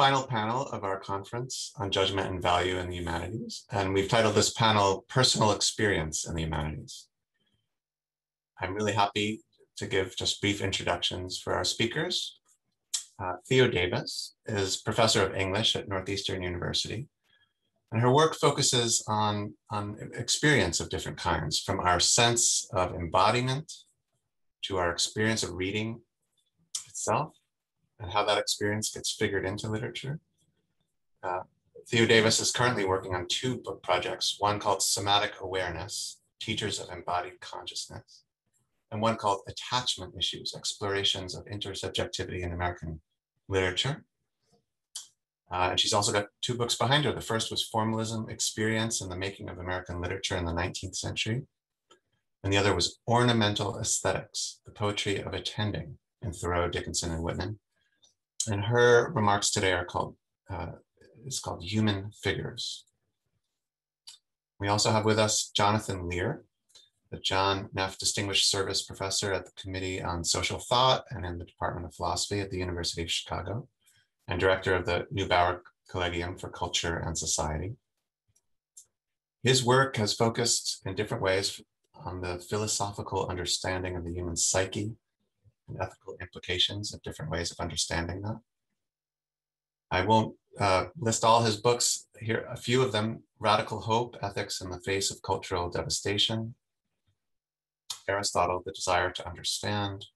final panel of our conference on judgment and value in the humanities. And we've titled this panel Personal Experience in the Humanities. I'm really happy to give just brief introductions for our speakers. Uh, Theo Davis is professor of English at Northeastern University. And her work focuses on, on experience of different kinds, from our sense of embodiment to our experience of reading itself and how that experience gets figured into literature. Uh, Theo Davis is currently working on two book projects, one called Somatic Awareness, Teachers of Embodied Consciousness, and one called Attachment Issues, Explorations of Intersubjectivity in American Literature. Uh, and she's also got two books behind her. The first was Formalism, Experience and the Making of American Literature in the 19th Century. And the other was Ornamental Aesthetics, the Poetry of Attending in Thoreau, Dickinson, and Whitman. And her remarks today are called, uh, it's called Human Figures. We also have with us Jonathan Lear, the John Nef Distinguished Service Professor at the Committee on Social Thought and in the Department of Philosophy at the University of Chicago, and Director of the Neubauer Collegium for Culture and Society. His work has focused in different ways on the philosophical understanding of the human psyche and ethical implications of different ways of understanding that. I won't uh, list all his books here, a few of them Radical Hope, Ethics in the Face of Cultural Devastation, Aristotle, The Desire to Understand.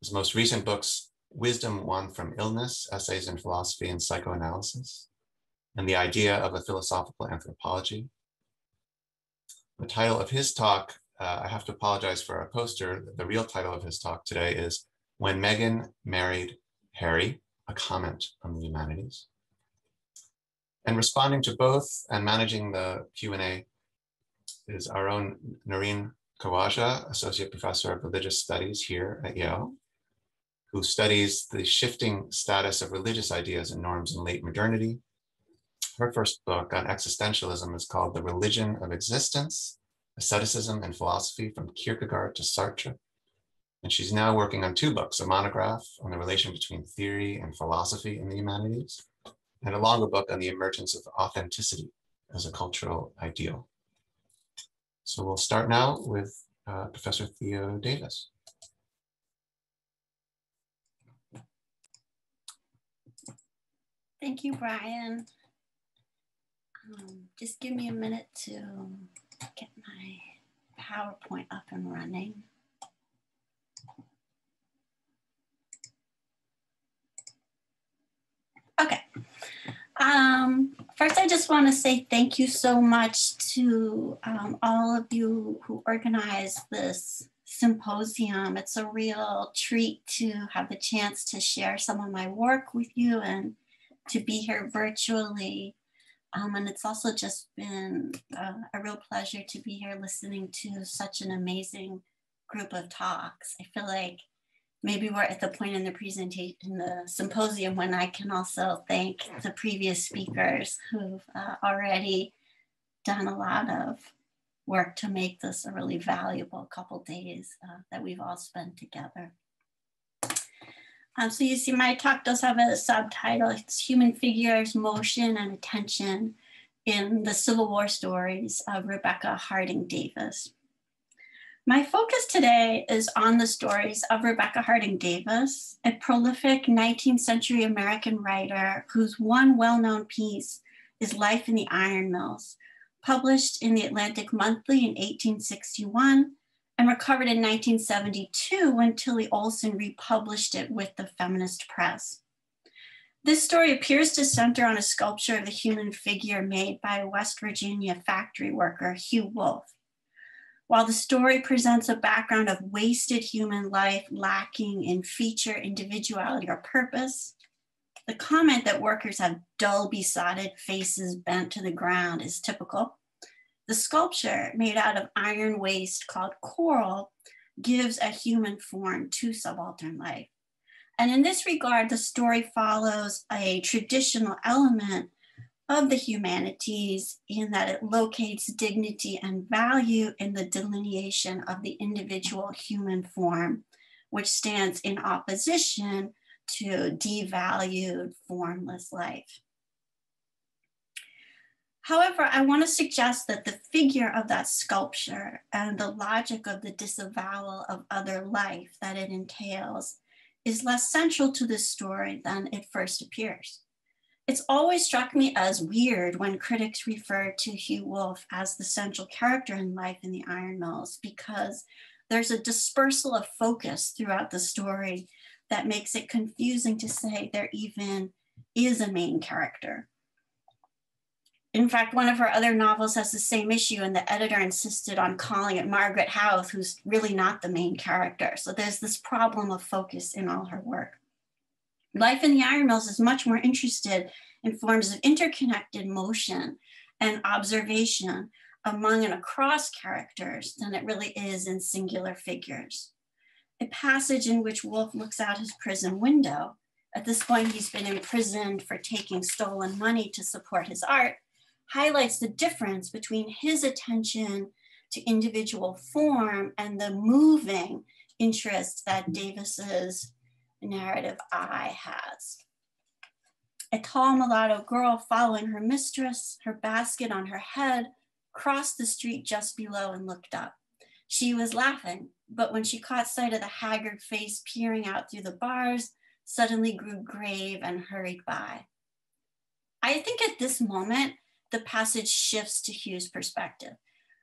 His most recent books, Wisdom Won from Illness, Essays in Philosophy and Psychoanalysis, and The Idea of a Philosophical Anthropology. The title of his talk, uh, I have to apologize for our poster. The real title of his talk today is When Meghan Married Harry, a comment on the humanities. And responding to both and managing the Q&A is our own Noreen Khawaja, Associate Professor of Religious Studies here at Yale, who studies the shifting status of religious ideas and norms in late modernity. Her first book on existentialism is called The Religion of Existence, Asceticism and Philosophy from Kierkegaard to Sartre. And she's now working on two books, a monograph on the relation between theory and philosophy in the humanities, and a longer book on the emergence of authenticity as a cultural ideal. So we'll start now with uh, Professor Theo Davis. Thank you, Brian. Um, just give me a minute to get my PowerPoint up and running. Okay. Um, first, I just want to say thank you so much to um, all of you who organized this symposium. It's a real treat to have the chance to share some of my work with you and to be here virtually. Um, and it's also just been uh, a real pleasure to be here listening to such an amazing group of talks. I feel like maybe we're at the point in the presentation, in the symposium, when I can also thank the previous speakers who've uh, already done a lot of work to make this a really valuable couple days uh, that we've all spent together. Um, so you see my talk does have a subtitle, it's Human Figures, Motion and Attention in the Civil War Stories of Rebecca Harding Davis. My focus today is on the stories of Rebecca Harding Davis, a prolific 19th century American writer whose one well-known piece is Life in the Iron Mills, published in the Atlantic Monthly in 1861 and recovered in 1972 when Tillie Olsen republished it with the Feminist Press. This story appears to center on a sculpture of the human figure made by a West Virginia factory worker Hugh Wolfe. While the story presents a background of wasted human life lacking in feature, individuality, or purpose, the comment that workers have dull, besotted faces bent to the ground is typical. The sculpture, made out of iron waste called korl, gives a human form to subaltern life. And in this regard, the story follows a traditional element of the humanities in that it locates dignity and value in the delineation of the individual human form, which stands in opposition to devalued, formless life. However, I want to suggest that the figure of that sculpture and the logic of the disavowal of other life that it entails is less central to this story than it first appears. It's always struck me as weird when critics refer to Hugh Wolfe as the central character in Life in the Iron Mills because there's a dispersal of focus throughout the story that makes it confusing to say there even is a main character. In fact, one of her other novels has the same issue, and the editor insisted on calling it Margaret Howth, who's really not the main character. So there's this problem of focus in all her work. Life in the Iron Mills is much more interested in forms of interconnected motion and observation among and across characters than it really is in singular figures. A passage in which Wolfe looks out his prison window. At this point, he's been imprisoned for taking stolen money to support his art highlights the difference between his attention to individual form and the moving interest that Davis's narrative eye has. A tall mulatto girl following her mistress, her basket on her head, crossed the street just below and looked up. She was laughing, but when she caught sight of the haggard face peering out through the bars, suddenly grew grave and hurried by. I think at this moment, the passage shifts to Hugh's perspective.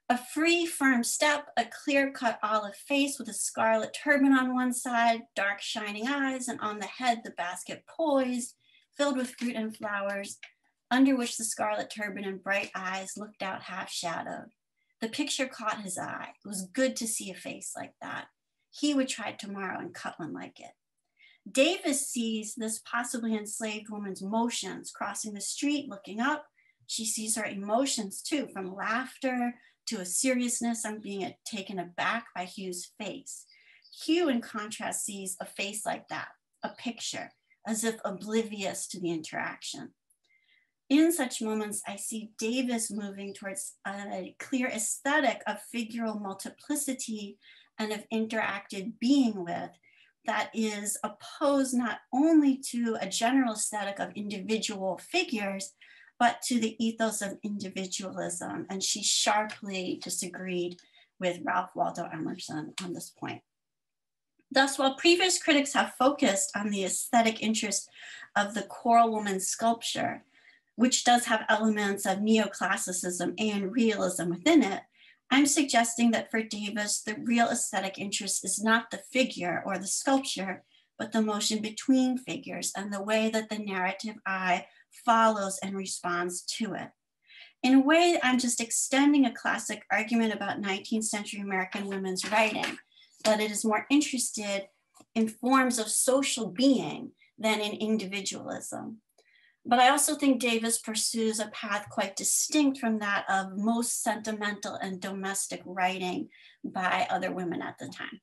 A free, firm step, a clear cut olive face with a scarlet turban on one side, dark, shining eyes, and on the head, the basket poised, filled with fruit and flowers, under which the scarlet turban and bright eyes looked out half shadowed. The picture caught his eye. It was good to see a face like that. He would try tomorrow and cut one like it. Davis sees this possibly enslaved woman's motions crossing the street, looking up, she sees her emotions too, from laughter to a seriousness and being taken aback by Hugh's face. Hugh, in contrast, sees a face like that, a picture, as if oblivious to the interaction. In such moments, I see Davis moving towards a clear aesthetic of figural multiplicity and of interacted being with that is opposed not only to a general aesthetic of individual figures, but to the ethos of individualism. And she sharply disagreed with Ralph Waldo Emerson on this point. Thus, while previous critics have focused on the aesthetic interest of the korl woman sculpture, which does have elements of neoclassicism and realism within it, I'm suggesting that for Davis, the real aesthetic interest is not the figure or the sculpture, but the motion between figures and the way that the narrative eye follows and responds to it. In a way, I'm just extending a classic argument about 19th century American women's writing, that it is more interested in forms of social being than in individualism. But I also think Davis pursues a path quite distinct from that of most sentimental and domestic writing by other women at the time.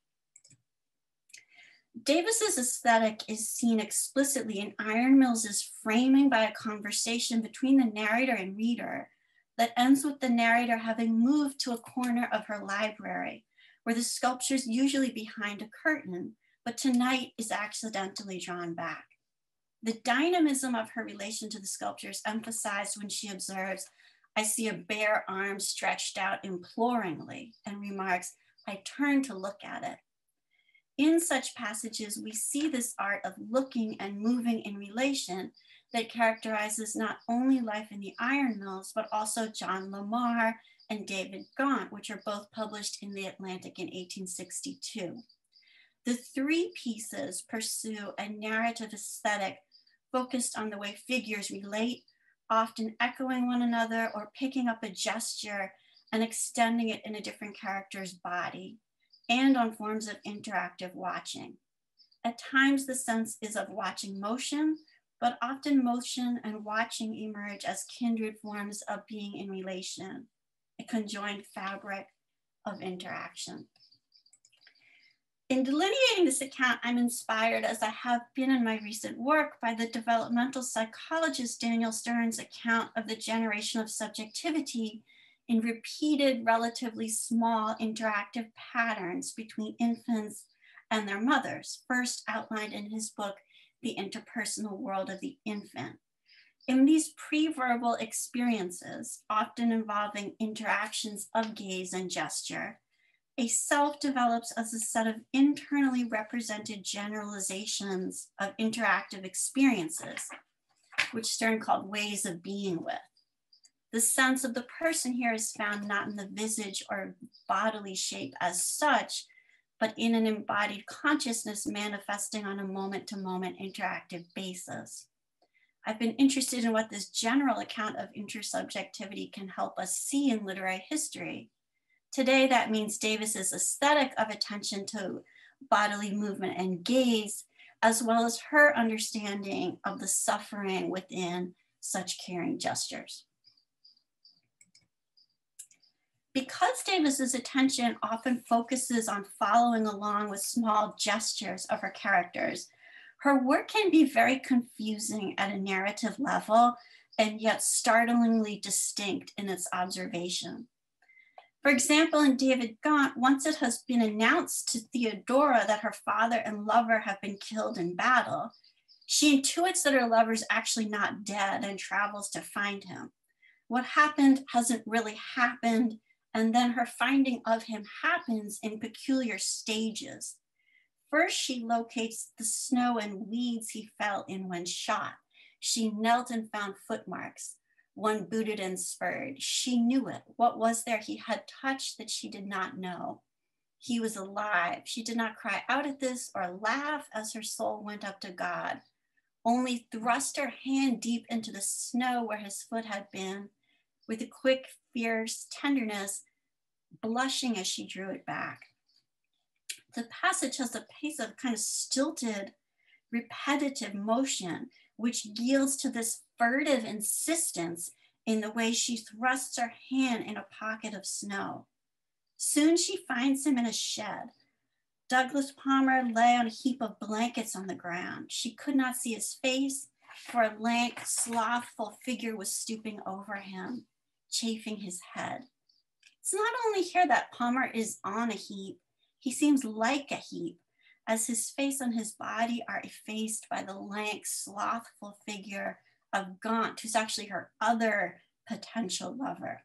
Davis's aesthetic is seen explicitly in Iron Mills's framing by a conversation between the narrator and reader that ends with the narrator having moved to a corner of her library where the sculpture is usually behind a curtain, but tonight is accidentally drawn back. The dynamism of her relation to the sculpture is emphasized when she observes, I see a bare arm stretched out imploringly and remarks, I turn to look at it. In such passages, we see this art of looking and moving in relation that characterizes not only life in the iron mills, but also John Lamar and David Gaunt, which are both published in The Atlantic in 1862. The three pieces pursue a narrative aesthetic focused on the way figures relate, often echoing one another or picking up a gesture and extending it in a different character's body and on forms of interactive watching. At times, the sense is of watching motion, but often motion and watching emerge as kindred forms of being in relation, a conjoined fabric of interaction. In delineating this account, I'm inspired, as I have been in my recent work, by the developmental psychologist Daniel Stern's account of the generation of subjectivity in repeated, relatively small interactive patterns between infants and their mothers, first outlined in his book, the interpersonal world of the infant. In these pre-verbal experiences, often involving interactions of gaze and gesture, a self develops as a set of internally represented generalizations of interactive experiences, which Stern called ways of being with. The sense of the person here is found not in the visage or bodily shape as such, but in an embodied consciousness manifesting on a moment to moment interactive basis. I've been interested in what this general account of intersubjectivity can help us see in literary history. Today, that means Davis's aesthetic of attention to bodily movement and gaze, as well as her understanding of the suffering within such caring gestures. Because Davis's attention often focuses on following along with small gestures of her characters, her work can be very confusing at a narrative level and yet startlingly distinct in its observation. For example, in David Gaunt, once it has been announced to Theodora that her father and lover have been killed in battle, she intuits that her lover is actually not dead and travels to find him. What happened hasn't really happened, and then her finding of him happens in peculiar stages. First, she locates the snow and weeds he fell in when shot. She knelt and found footmarks, one booted and spurred. She knew it. What was there he had touched that she did not know? He was alive. She did not cry out at this or laugh as her soul went up to God, only thrust her hand deep into the snow where his foot had been with a quick, fierce tenderness, blushing as she drew it back. The passage has a pace of kind of stilted, repetitive motion, which yields to this furtive insistence in the way she thrusts her hand in a pocket of snow. Soon she finds him in a shed. Douglas Palmer lay on a heap of blankets on the ground. She could not see his face, for a lank, slothful figure was stooping over him chafing his head. It's not only here that Palmer is on a heap, he seems like a heap, as his face and his body are effaced by the lank, slothful figure of Gaunt, who's actually her other potential lover.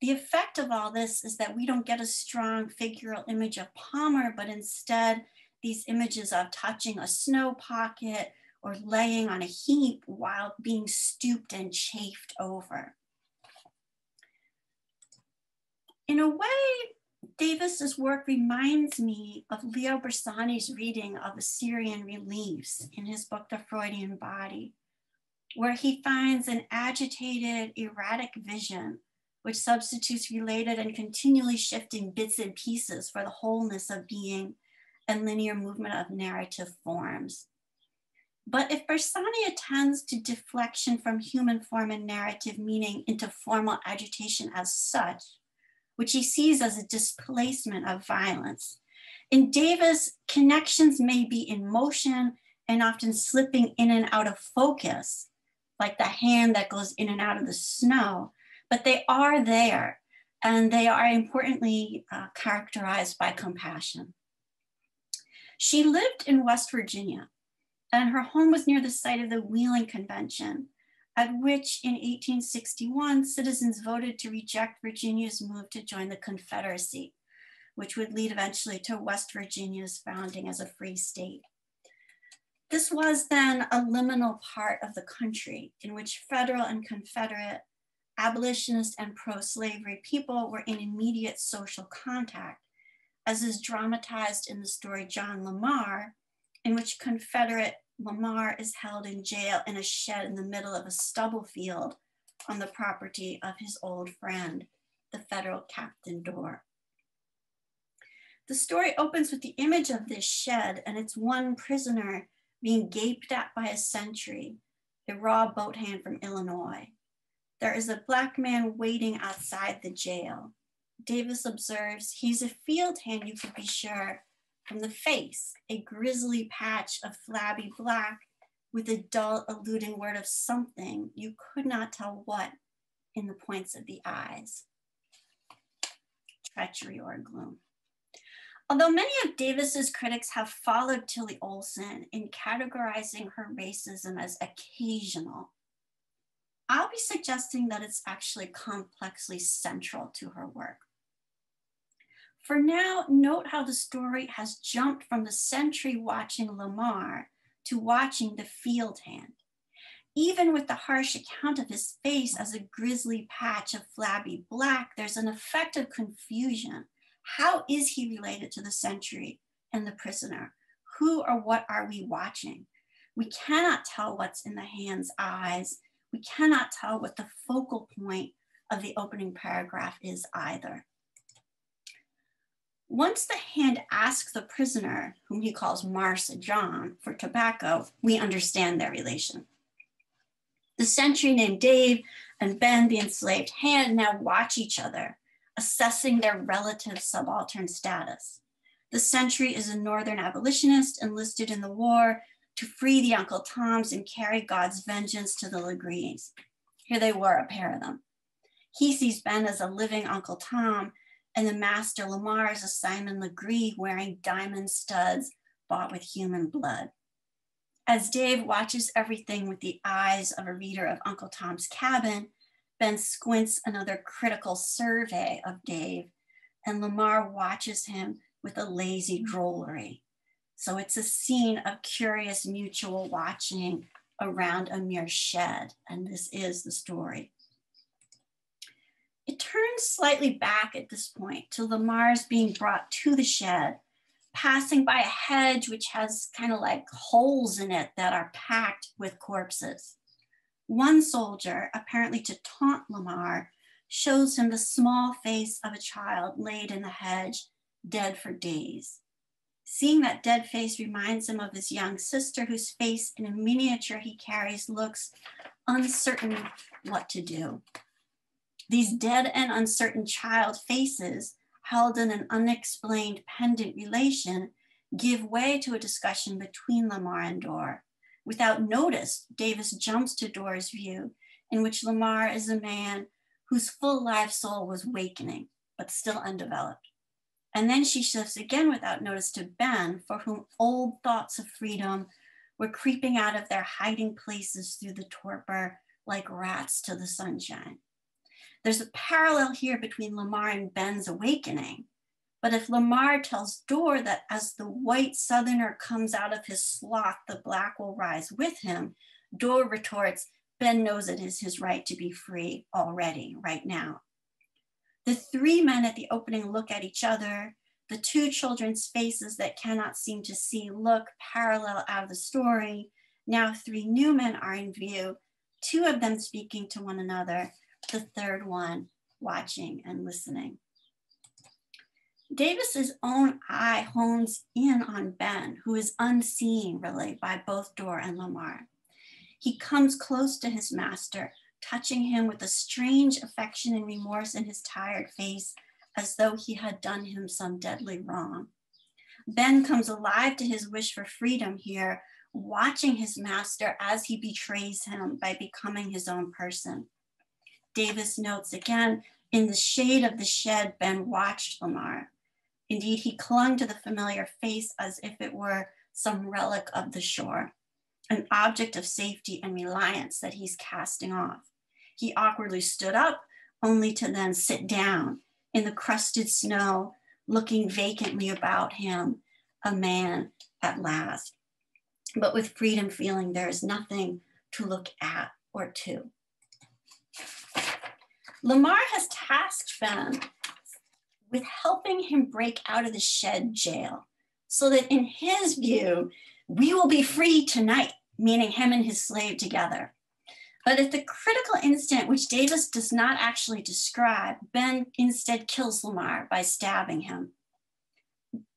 The effect of all this is that we don't get a strong figural image of Palmer, but instead these images of touching a snow pocket or laying on a heap while being stooped and chafed over. In a way, Davis's work reminds me of Leo Bersani's reading of Assyrian reliefs in his book, The Freudian Body, where he finds an agitated, erratic vision which substitutes related and continually shifting bits and pieces for the wholeness of being and linear movement of narrative forms. But if Bersani attends to deflection from human form and narrative meaning into formal agitation as such, which he sees as a displacement of violence. In Davis, connections may be in motion and often slipping in and out of focus, like the hand that goes in and out of the snow, but they are there and they are importantly uh, characterized by compassion. She lived in West Virginia and her home was near the site of the Wheeling Convention, at which in 1861, citizens voted to reject Virginia's move to join the Confederacy, which would lead eventually to West Virginia's founding as a free state. This was then a liminal part of the country in which federal and Confederate abolitionist and pro-slavery people were in immediate social contact, as is dramatized in the story John Lamar, in which Confederate Lamar is held in jail in a shed in the middle of a stubble field on the property of his old friend, the federal Captain Dorr. The story opens with the image of this shed and its one prisoner being gaped at by a sentry, a raw boat hand from Illinois. There is a black man waiting outside the jail. Davis observes he's a field hand, you could be sure, from the face, a grisly patch of flabby black with a dull eluding word of something, you could not tell what, in the points of the eyes. Treachery or gloom. Although many of Davis's critics have followed Tillie Olsen in categorizing her racism as occasional, I'll be suggesting that it's actually complexly central to her work. For now, note how the story has jumped from the sentry watching Lamar to watching the field hand. Even with the harsh account of his face as a grisly patch of flabby black, there's an effect of confusion. How is he related to the sentry and the prisoner? Who or what are we watching? We cannot tell what's in the hand's eyes. We cannot tell what the focal point of the opening paragraph is either. Once the hand asks the prisoner, whom he calls Marse John, for tobacco, we understand their relation. The sentry named Dave and Ben, the enslaved hand, now watch each other, assessing their relative subaltern status. The sentry is a Northern abolitionist enlisted in the war to free the Uncle Toms and carry God's vengeance to the Legrees. Here they were, a pair of them. He sees Ben as a living Uncle Tom and the master Lamar is a Simon Legree wearing diamond studs bought with human blood. As Dave watches everything with the eyes of a reader of Uncle Tom's Cabin, Ben squints another critical survey of Dave, and Lamar watches him with a lazy drollery. So it's a scene of curious mutual watching around a mere shed, and this is the story. It turns slightly back at this point to Lamar's being brought to the shed, passing by a hedge which has kind of like holes in it that are packed with corpses. One soldier, apparently to taunt Lamar, shows him the small face of a child laid in the hedge, dead for days. Seeing that dead face reminds him of his young sister, whose face in a miniature he carries looks uncertain what to do. These dead and uncertain child faces, held in an unexplained pendant relation, give way to a discussion between Lamar and Dorr. Without notice, Davis jumps to Dorr's view, in which Lamar is a man whose full live soul was wakening, but still undeveloped. And then she shifts again without notice to Ben, for whom old thoughts of freedom were creeping out of their hiding places through the torpor like rats to the sunshine. There's a parallel here between Lamar and Ben's awakening. But if Lamar tells Dorr that as the white southerner comes out of his sloth, the black will rise with him, Dorr retorts, Ben knows it is his right to be free already, right now. The three men at the opening look at each other. The two children's faces that cannot seem to see look parallel out of the story. Now three new men are in view, two of them speaking to one another, the third one watching and listening. Davis's own eye hones in on Ben, who is unseen really by both Dorr and Lamar. He comes close to his master, touching him with a strange affection and remorse in his tired face, as though he had done him some deadly wrong. Ben comes alive to his wish for freedom here, watching his master as he betrays him by becoming his own person. Davis notes again, in the shade of the shed, Ben watched Lamar. Indeed, he clung to the familiar face as if it were some relic of the shore, an object of safety and reliance that he's casting off. He awkwardly stood up, only to then sit down in the crusted snow, looking vacantly about him, a man at last, but with freedom feeling there is nothing to look at or to. Lamar has tasked Ben with helping him break out of the shed jail so that in his view, we will be free tonight, meaning him and his slave together. But at the critical instant, which Davis does not actually describe, Ben instead kills Lamar by stabbing him.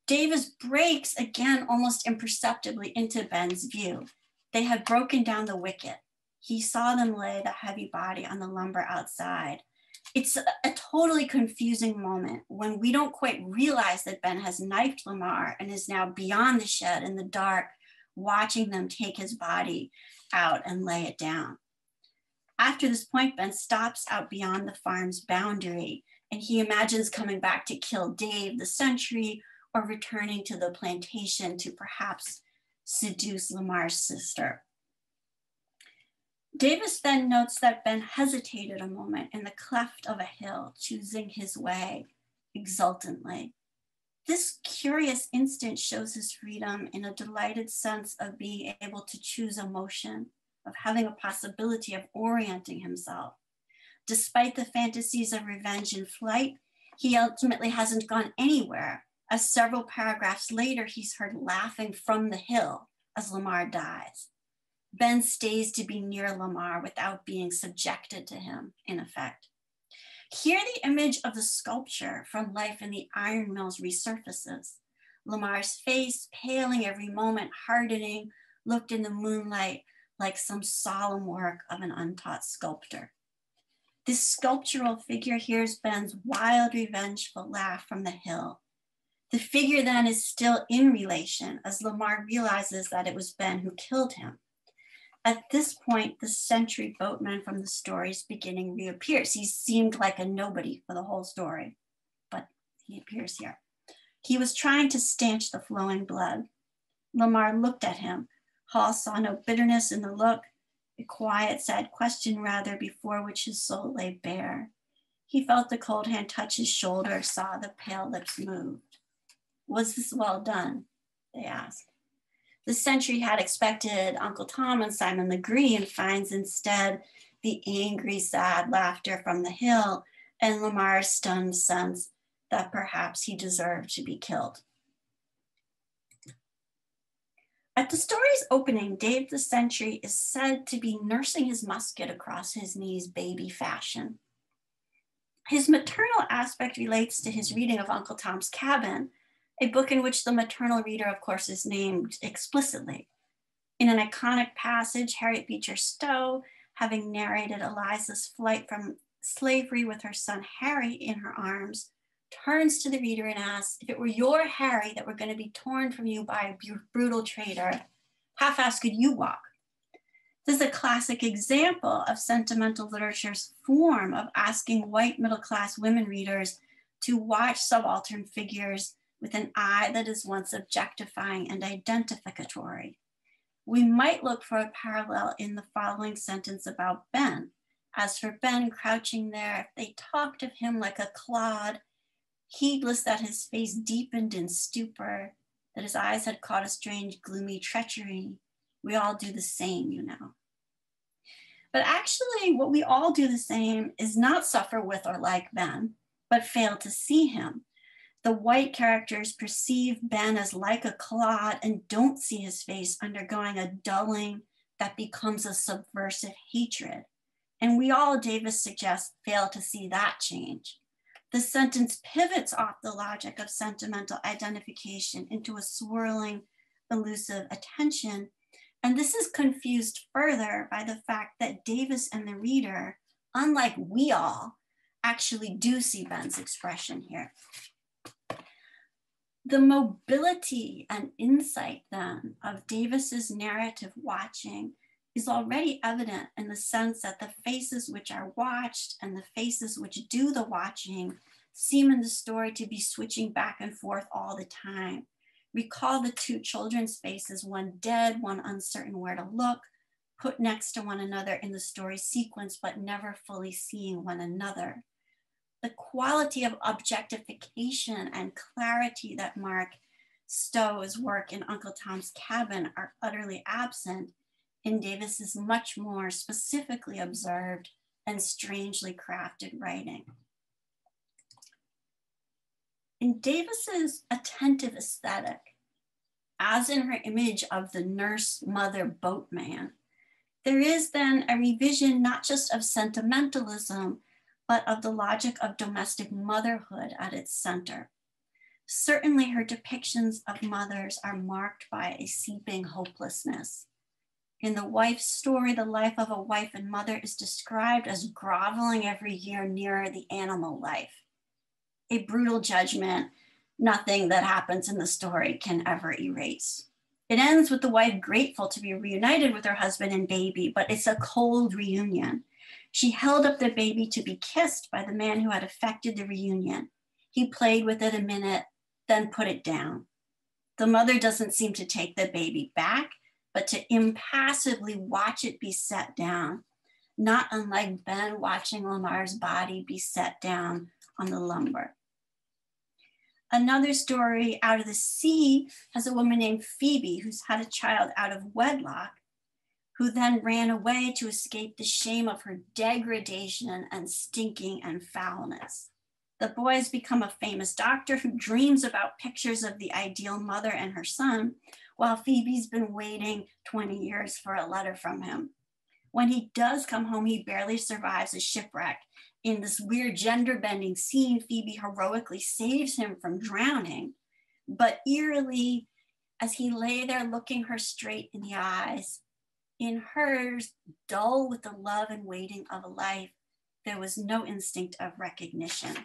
Davis breaks again almost imperceptibly into Ben's view. They have broken down the wicket. He saw them lay the heavy body on the lumber outside it's a, totally confusing moment when we don't quite realize that Ben has knifed Lamar and is now beyond the shed in the dark, watching them take his body out and lay it down. After this point, Ben stops out beyond the farm's boundary and he imagines coming back to kill Dave the sentry or returning to the plantation to perhaps seduce Lamar's sister. Davis then notes that Ben hesitated a moment in the cleft of a hill, choosing his way exultantly. This curious instant shows his freedom in a delighted sense of being able to choose emotion, of having a possibility of orienting himself. Despite the fantasies of revenge and flight, he ultimately hasn't gone anywhere, as several paragraphs later, he's heard laughing from the hill as Lamar dies. Ben stays to be near Lamar without being subjected to him, in effect. Here, the image of the sculpture from life in the iron mills resurfaces. Lamar's face, paling every moment, hardening, looked in the moonlight like some solemn work of an untaught sculptor. This sculptural figure hears Ben's wild, revengeful laugh from the hill. The figure then is still in relation as Lamar realizes that it was Ben who killed him. At this point, the sentry boatman from the story's beginning reappears. He seemed like a nobody for the whole story, but he appears here. He was trying to stanch the flowing blood. Lamar looked at him. Hall saw no bitterness in the look, a quiet, sad question rather before which his soul lay bare. He felt the cold hand touch his shoulder, saw the pale lips move. Was this well done? They asked. The sentry had expected Uncle Tom and Simon Legree and finds instead the angry, sad laughter from the hill and Lamar's stunned sense that perhaps he deserved to be killed. At the story's opening, Dave the Sentry is said to be nursing his musket across his knees, baby fashion. His maternal aspect relates to his reading of Uncle Tom's Cabin, a book in which the maternal reader, of course, is named explicitly. In an iconic passage, Harriet Beecher Stowe, having narrated Eliza's flight from slavery with her son Harry in her arms, turns to the reader and asks, If it were your Harry that were going to be torn from you by a brutal traitor, how fast could you walk? This is a classic example of sentimental literature's form of asking white middle class women readers to watch subaltern figures with an eye that is once objectifying and identificatory. We might look for a parallel in the following sentence about Ben. As for Ben crouching there, they talked of him like a clod heedless that his face deepened in stupor, that his eyes had caught a strange, gloomy treachery. We all do the same, you know. But actually, what we all do the same is not suffer with or like Ben, but fail to see him. The white characters perceive Ben as like a clod and don't see his face undergoing a dulling that becomes a subversive hatred. And we all, Davis suggests, fail to see that change the sentence pivots off the logic of sentimental identification into a swirling, elusive attention. And this is confused further by the fact that Davis and the reader, unlike we all, actually do see Ben's expression here. The mobility and insight then of Davis's narrative watching is already evident in the sense that the faces which are watched and the faces which do the watching seem in the story to be switching back and forth all the time. Recall the two children's faces, one dead, one uncertain where to look, put next to one another in the story sequence, but never fully seeing one another. The quality of objectification and clarity that mark Stowe's work in Uncle Tom's Cabin are utterly absent in Davis's much more specifically observed and strangely crafted writing. In Davis's attentive aesthetic, as in her image of the nurse mother boatman, there is then a revision not just of sentimentalism, but of the logic of domestic motherhood at its center. Certainly, her depictions of mothers are marked by a seeping hopelessness, in the wife's story, the life of a wife and mother is described as groveling every year nearer the animal life. A brutal judgment, nothing that happens in the story can ever erase. It ends with the wife grateful to be reunited with her husband and baby, but it's a cold reunion. She held up the baby to be kissed by the man who had effected the reunion. He played with it a minute, then put it down. The mother doesn't seem to take the baby back, but to impassively watch it be set down, not unlike Ben watching Lamar's body be set down on the lumber. Another story out of the sea has a woman named Phoebe who's had a child out of wedlock, who then ran away to escape the shame of her degradation and stinking and foulness. The boy has become a famous doctor who dreams about pictures of the ideal mother and her son, while Phoebe's been waiting 20 years for a letter from him. When he does come home, he barely survives a shipwreck in this weird gender bending scene, Phoebe heroically saves him from drowning. But eerily, as he lay there looking her straight in the eyes, in hers, dull with the love and waiting of a life, there was no instinct of recognition.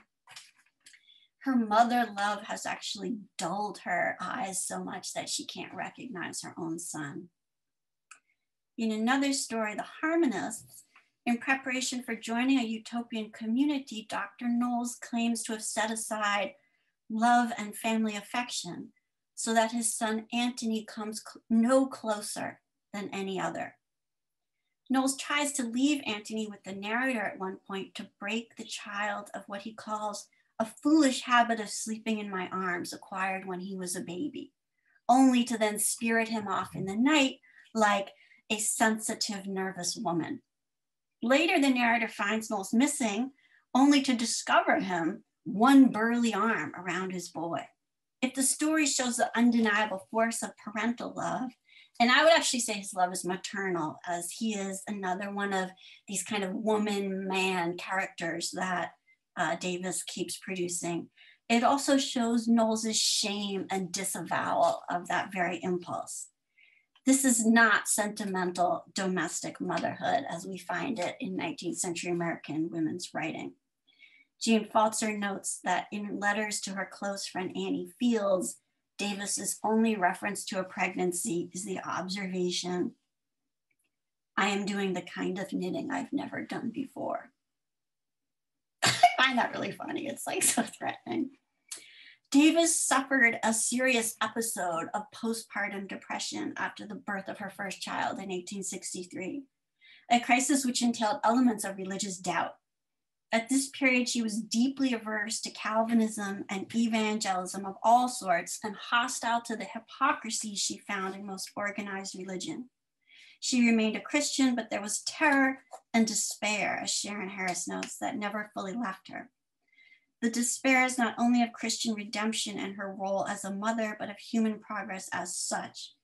Her mother love has actually dulled her eyes so much that she can't recognize her own son. In another story, The Harmonists, in preparation for joining a utopian community, Dr. Knowles claims to have set aside love and family affection so that his son Antony comes no closer than any other. Knowles tries to leave Antony with the narrator at one point to break the child of what he calls a foolish habit of sleeping in my arms acquired when he was a baby, only to then spirit him off in the night like a sensitive, nervous woman. Later, the narrator finds Knowles missing, only to discover him one burly arm around his boy. If the story shows the undeniable force of parental love, and I would actually say his love is maternal, as he is another one of these kind of woman man characters that uh, Davis keeps producing. It also shows Knowles's shame and disavowal of that very impulse. This is not sentimental domestic motherhood as we find it in 19th century American women's writing. Jean Pfaelzer notes that in letters to her close friend Annie Fields, Davis's only reference to a pregnancy is the observation, I am doing the kind of knitting I've never done before. I find that really funny. It's like so threatening. Davis suffered a serious episode of postpartum depression after the birth of her first child in 1863, a crisis which entailed elements of religious doubt. At this period, she was deeply averse to Calvinism and evangelism of all sorts and hostile to the hypocrisy she found in most organized religion. She remained a Christian, but there was terror and despair, as Sharon Harris notes, that never fully left her. The despair is not only of Christian redemption and her role as a mother, but of human progress as such.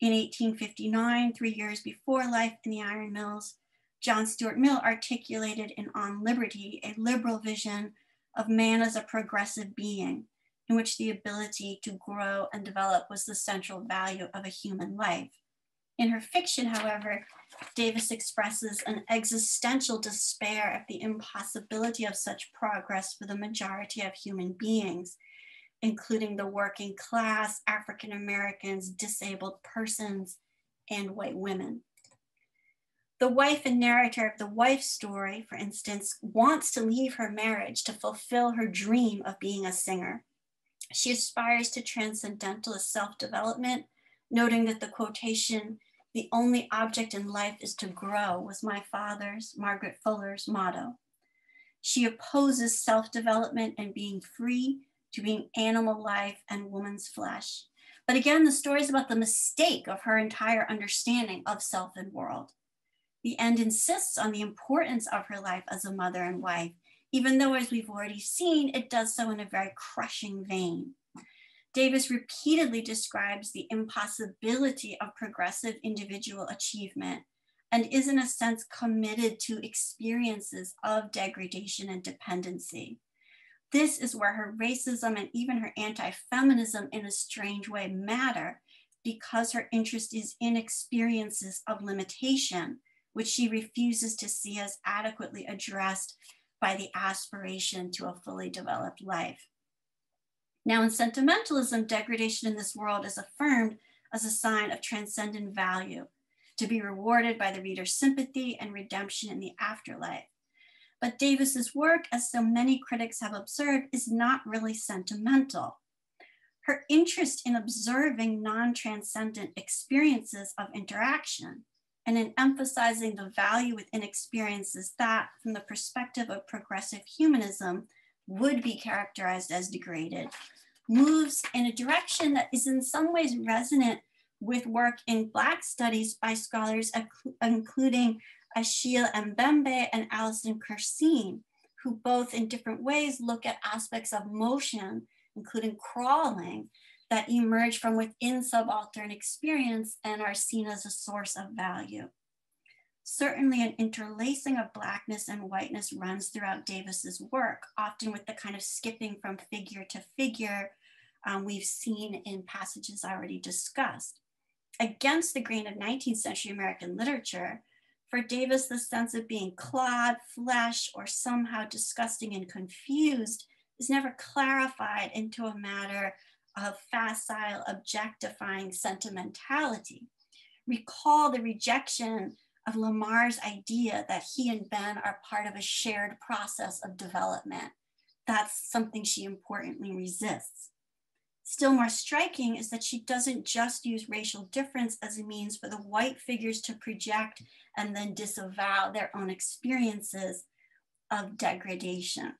In 1859, three years before Life in the Iron Mills, John Stuart Mill articulated in On Liberty a liberal vision of man as a progressive being, in which the ability to grow and develop was the central value of a human life. In her fiction, however, Davis expresses an existential despair at the impossibility of such progress for the majority of human beings, including the working class, African Americans, disabled persons, and white women. The wife and narrator of the wife story, for instance, wants to leave her marriage to fulfill her dream of being a singer. She aspires to transcendentalist self development, noting that the quotation the only object in life is to grow was my father's, Margaret Fuller's motto. She opposes self development and being free to being animal life and woman's flesh. But again, the story is about the mistake of her entire understanding of self and world. The end insists on the importance of her life as a mother and wife, even though, as we've already seen, it does so in a very crushing vein. Davis repeatedly describes the impossibility of progressive individual achievement and is, in a sense, committed to experiences of degradation and dependency. This is where her racism and even her anti feminism, in a strange way, matter because her interest is in experiences of limitation, which she refuses to see as adequately addressed by the aspiration to a fully developed life. Now, in sentimentalism, degradation in this world is affirmed as a sign of transcendent value, to be rewarded by the reader's sympathy and redemption in the afterlife. But Davis's work, as so many critics have observed, is not really sentimental. her interest in observing non-transcendent experiences of interaction and in emphasizing the value within experiences that, from the perspective of progressive humanism, would be characterized as degraded, moves in a direction that is in some ways resonant with work in Black studies by scholars including Achille Mbembe and Alison Kersine, who both in different ways look at aspects of motion, including crawling, that emerge from within subaltern experience and are seen as a source of value. Certainly an interlacing of blackness and whiteness runs throughout Davis's work, often with the kind of skipping from figure to figure um, we've seen in passages already discussed. Against the grain of 19th century American literature, for Davis, the sense of being korl, flesh, or somehow disgusting and confused is never clarified into a matter of facile, objectifying sentimentality. Recall the rejection of Lamar's idea that he and Ben are part of a shared process of development. That's something she importantly resists. Still more striking is that she doesn't just use racial difference as a means for the white figures to project and then disavow their own experiences of degradation.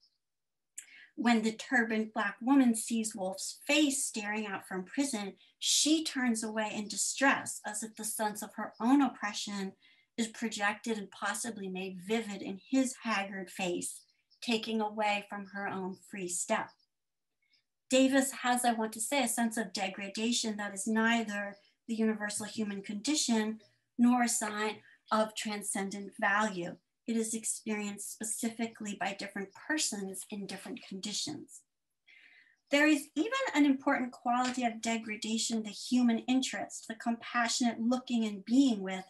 When the turbaned Black woman sees Wolfe's face staring out from prison, she turns away in distress as if the sense of her own oppression is projected and possibly made vivid in his haggard face, taking away from her own free step. Davis has, I want to say, a sense of degradation that is neither the universal human condition nor a sign of transcendent value. It is experienced specifically by different persons in different conditions. There is even an important quality of degradation, the human interest, the compassionate looking and being with,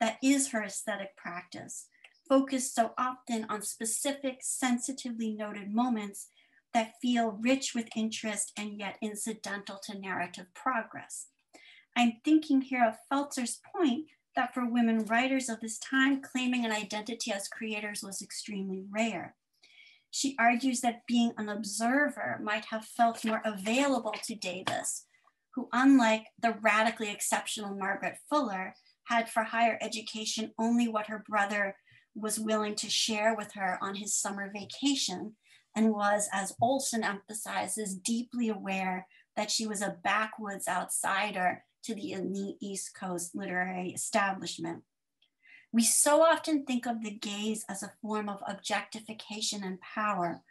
that is her aesthetic practice, focused so often on specific, sensitively noted moments that feel rich with interest and yet incidental to narrative progress. I'm thinking here of Pfaelzer's point that for women writers of this time, claiming an identity as creators was extremely rare. She argues that being an observer might have felt more available to Davis, who, unlike the radically exceptional Margaret Fuller, had for higher education only what her brother was willing to share with her on his summer vacation and was, as Olsen emphasizes, deeply aware that she was a backwoods outsider to the elite East Coast literary establishment. We so often think of the gaze as a form of objectification and power,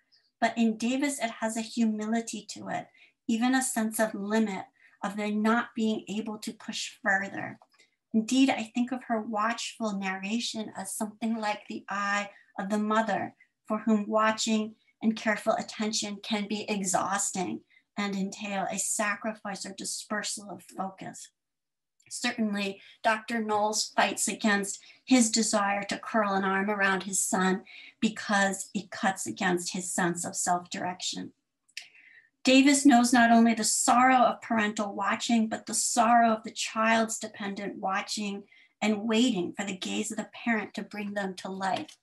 but in Davis, it has a humility to it, even a sense of limit, of their not being able to push further. Indeed, I think of her watchful narration as something like the eye of the mother, for whom watching and careful attention can be exhausting and entail a sacrifice or dispersal of focus. Certainly, Dr. Knowles fights against his desire to curl an arm around his son because it cuts against his sense of self direction. Davis knows not only the sorrow of parental watching, but the sorrow of the child's dependent watching and waiting for the gaze of the parent to bring them to life.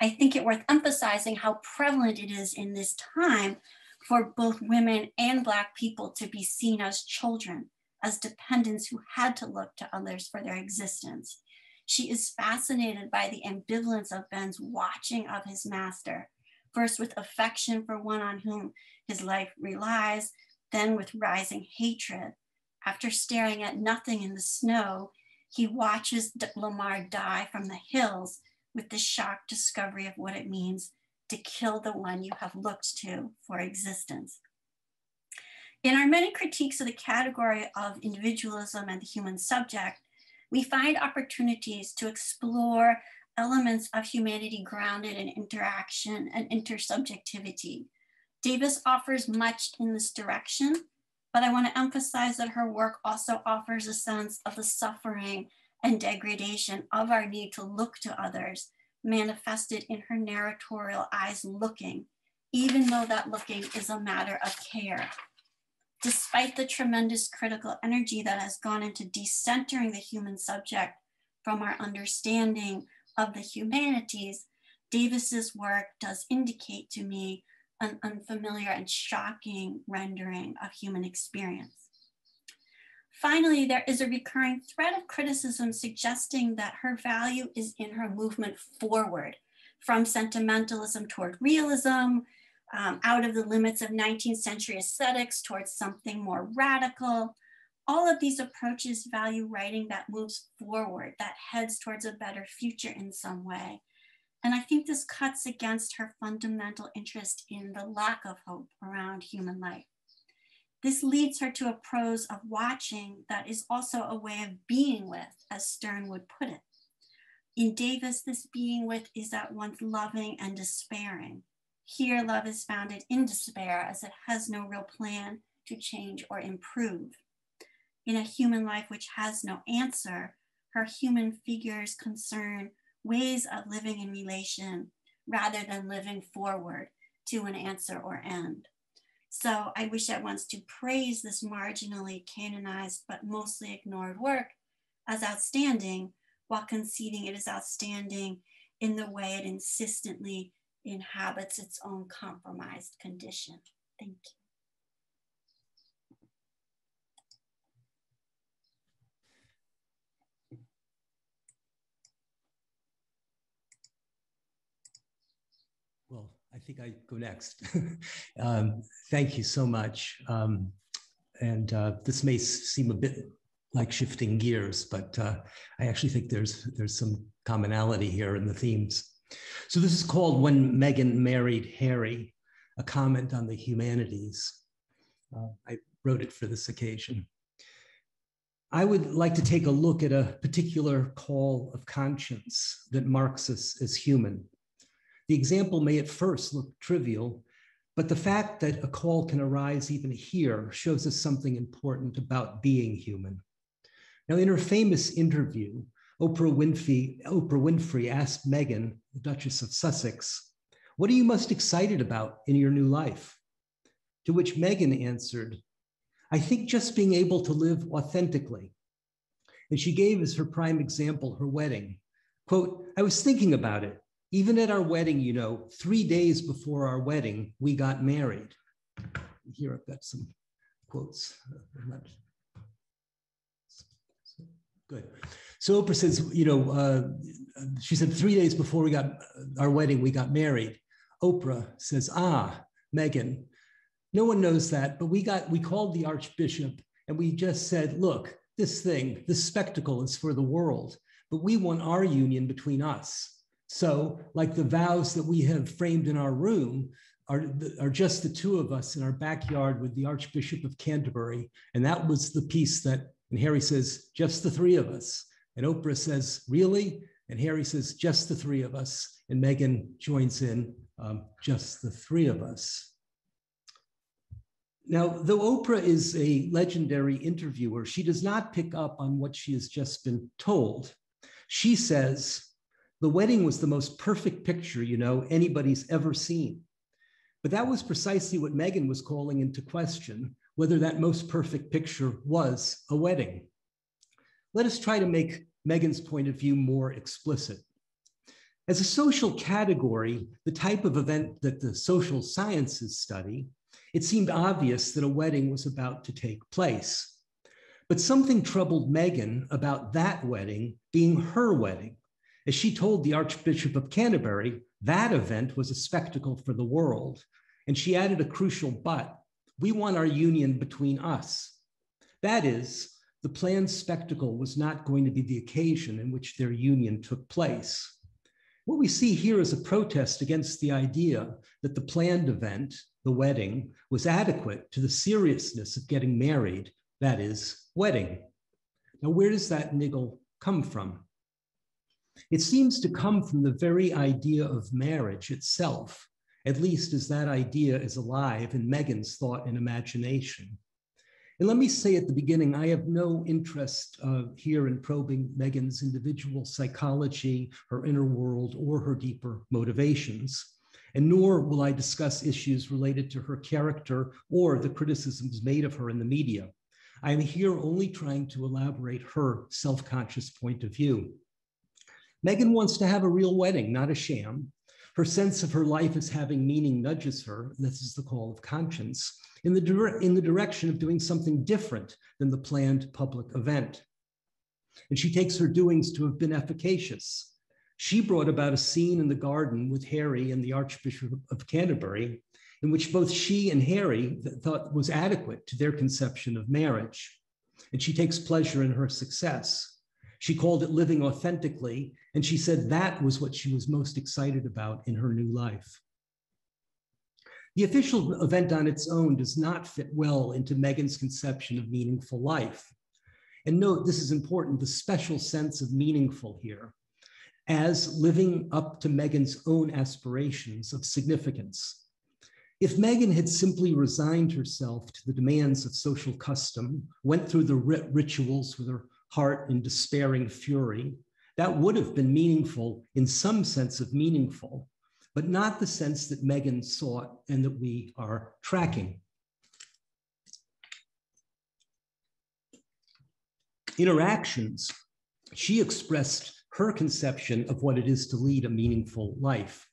I think it worth emphasizing how prevalent it is in this time for both women and Black people to be seen as children, as dependents who had to look to others for their existence. She is fascinated by the ambivalence of Ben's watching of his master, first with affection for one on whom his life relies, then with rising hatred. After staring at nothing in the snow, he watches Lamar die from the hills with the shocked discovery of what it means to kill the one you have looked to for existence. In our many critiques of the category of individualism and the human subject, we find opportunities to explore elements of humanity grounded in interaction and intersubjectivity. Davis offers much in this direction, but I want to emphasize that her work also offers a sense of the suffering and degradation of our need to look to others manifested in her narratorial eyes looking, even though that looking is a matter of care. Despite the tremendous critical energy that has gone into decentering the human subject from our understanding of the humanities, Davis's work does indicate to me an unfamiliar and shocking rendering of human experience. Finally, there is a recurring thread of criticism suggesting that her value is in her movement forward from sentimentalism toward realism, um, out of the limits of 19th century aesthetics towards something more radical. All of these approaches value writing that moves forward, that heads towards a better future in some way. And I think this cuts against her fundamental interest in the lack of hope around human life. This leads her to a prose of watching that is also a way of being with, as Stern would put it. In Davis, this being with is at once loving and despairing. Here, love is founded in despair as it has no real plan to change or improve. In a human life which has no answer, her human figures concern ways of living in relation rather than living forward to an answer or end. So I wish at once to praise this marginally canonized but mostly ignored work as outstanding while conceding it is outstanding in the way it insistently inhabits its own compromised condition. Thank you. Well, I think I go next. um, thank you so much. Um, and uh, this may seem a bit like shifting gears, but uh, I actually think there's there's some commonality here in the themes. So this is called "When Meghan Married Harry," a comment on the humanities. Uh, I wrote it for this occasion. I would like to take a look at a particular call of conscience that marks us as human the example may at first look trivial, but the fact that a call can arise even here shows us something important about being human. Now, in her famous interview, Oprah Winfrey, Oprah Winfrey asked Meghan, the Duchess of Sussex, What are you most excited about in your new life? To which Meghan answered, I think just being able to live authentically. And she gave as her prime example her wedding. Quote, I was thinking about it. Even at our wedding, you know, three days before our wedding, we got married. Here I've got some quotes. Good. So Oprah says, you know, uh, she said three days before we got our wedding, we got married. Oprah says, ah, Meghan, no one knows that, but we got, we called the Archbishop and we just said, look, this thing, this spectacle is for the world, but we want our union between us. So, like the vows that we have framed in our room are, are just the two of us in our backyard with the Archbishop of Canterbury. And that was the piece that, and Harry says, just the three of us. And Oprah says, really? And Harry says, just the three of us. And Meghan joins in, um, just the three of us. Now, though Oprah is a legendary interviewer, she does not pick up on what she has just been told. She says, the wedding was the most perfect picture, you know, anybody's ever seen. But that was precisely what Meghan was calling into question whether that most perfect picture was a wedding. Let us try to make Meghan's point of view more explicit. As a social category, the type of event that the social sciences study, it seemed obvious that a wedding was about to take place. But something troubled Meghan about that wedding being her wedding. As she told the Archbishop of Canterbury, that event was a spectacle for the world. And she added a crucial but we want our union between us. That is, the planned spectacle was not going to be the occasion in which their union took place. What we see here is a protest against the idea that the planned event, the wedding, was adequate to the seriousness of getting married, that is, wedding. Now, where does that niggle come from? It seems to come from the very idea of marriage itself, at least as that idea is alive in Meghan's thought and imagination. And let me say at the beginning, I have no interest uh, here in probing Meghan's individual psychology, her inner world, or her deeper motivations. And nor will I discuss issues related to her character or the criticisms made of her in the media. I am here only trying to elaborate her self conscious point of view. Meghan wants to have a real wedding, not a sham. Her sense of her life as having meaning nudges her, this is the call of conscience, in the, dire- in the direction of doing something different than the planned public event. And she takes her doings to have been efficacious. She brought about a scene in the garden with Harry and the Archbishop of Canterbury, in which both she and Harry thought was adequate to their conception of marriage. And she takes pleasure in her success. She called it living authentically, and she said that was what she was most excited about in her new life. The official event on its own does not fit well into Meghan's conception of meaningful life. And note, this is important, the special sense of meaningful here as living up to Meghan's own aspirations of significance. If Meghan had simply resigned herself to the demands of social custom, went through the rituals with her heart in despairing fury, that would have been meaningful in some sense of meaningful, but not the sense that Meghan sought and that we are tracking. Interactions, she expressed her conception of what it is to lead a meaningful life.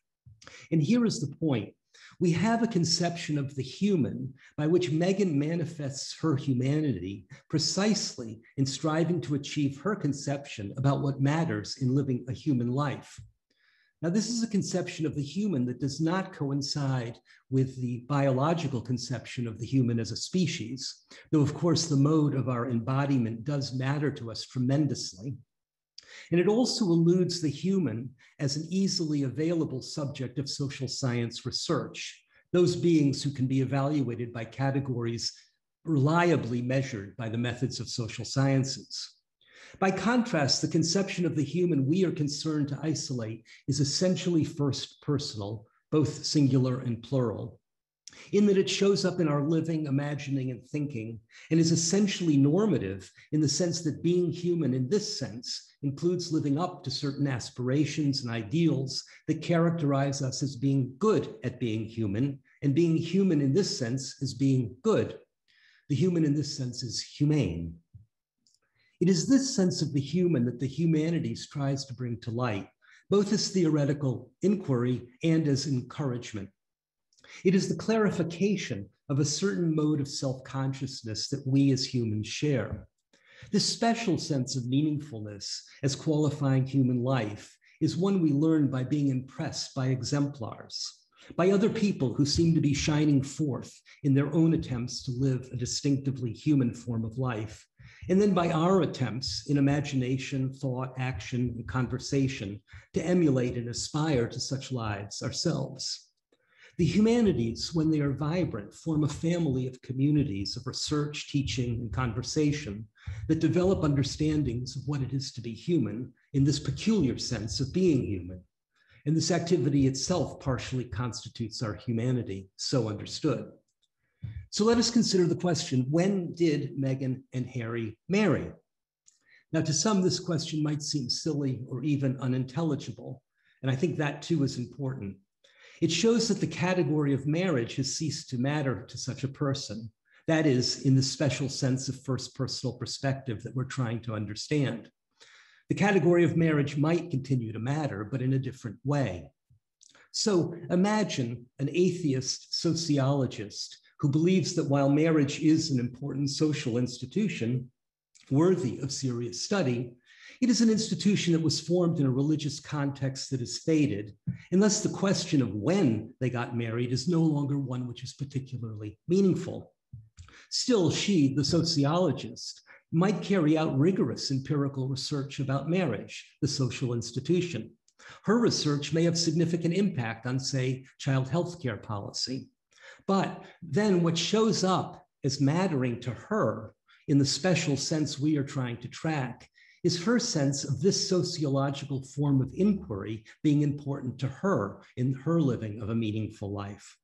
And here is the point we have a conception of the human by which Meghan manifests her humanity precisely in striving to achieve her conception about what matters in living a human life. Now, this is a conception of the human that does not coincide with the biological conception of the human as a species, though, of course, the mode of our embodiment does matter to us tremendously. And it also eludes the human as an easily available subject of social science research, those beings who can be evaluated by categories reliably measured by the methods of social sciences. By contrast, the conception of the human we are concerned to isolate is essentially first personal, both singular and plural, in that it shows up in our living, imagining, and thinking, and is essentially normative in the sense that being human in this sense includes living up to certain aspirations and ideals that characterize us as being good at being human, and being human in this sense as being good. The human in this sense is humane. It is this sense of the human that the humanities tries to bring to light, both as theoretical inquiry and as encouragement. It is the clarification of a certain mode of self consciousness that we as humans share. This special sense of meaningfulness as qualifying human life is one we learn by being impressed by exemplars, by other people who seem to be shining forth in their own attempts to live a distinctively human form of life, and then by our attempts in imagination, thought, action, and conversation to emulate and aspire to such lives ourselves. The humanities, when they are vibrant, form a family of communities of research, teaching, and conversation that develop understandings of what it is to be human in this peculiar sense of being human. And this activity itself partially constitutes our humanity, so understood. So let us consider the question when did Meghan and Harry marry? Now, to some, this question might seem silly or even unintelligible. And I think that too is important. It shows that the category of marriage has ceased to matter to such a person. That is, in the special sense of first personal perspective that we're trying to understand. The category of marriage might continue to matter, but in a different way. So imagine an atheist sociologist who believes that while marriage is an important social institution worthy of serious study, it is an institution that was formed in a religious context that has faded, and thus the question of when they got married is no longer one which is particularly meaningful. Still, she, the sociologist, might carry out rigorous empirical research about marriage, the social institution. Her research may have significant impact on, say, child health care policy. But then what shows up as mattering to her in the special sense we are trying to track is her sense of this sociological form of inquiry being important to her in her living of a meaningful life.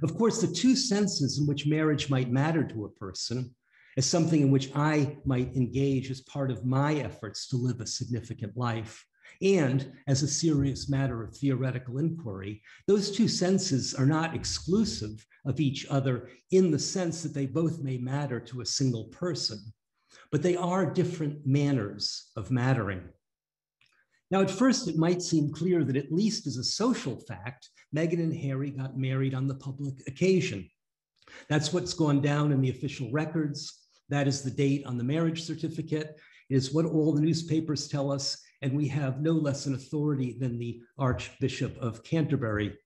Of course, the two senses in which marriage might matter to a person as something in which I might engage as part of my efforts to live a significant life, and as a serious matter of theoretical inquiry, those two senses are not exclusive of each other in the sense that they both may matter to a single person but they are different manners of mattering. Now, at first, it might seem clear that, at least as a social fact, Meghan and Harry got married on the public occasion. That's what's gone down in the official records. That is the date on the marriage certificate. It is what all the newspapers tell us, and we have no less an authority than the Archbishop of Canterbury.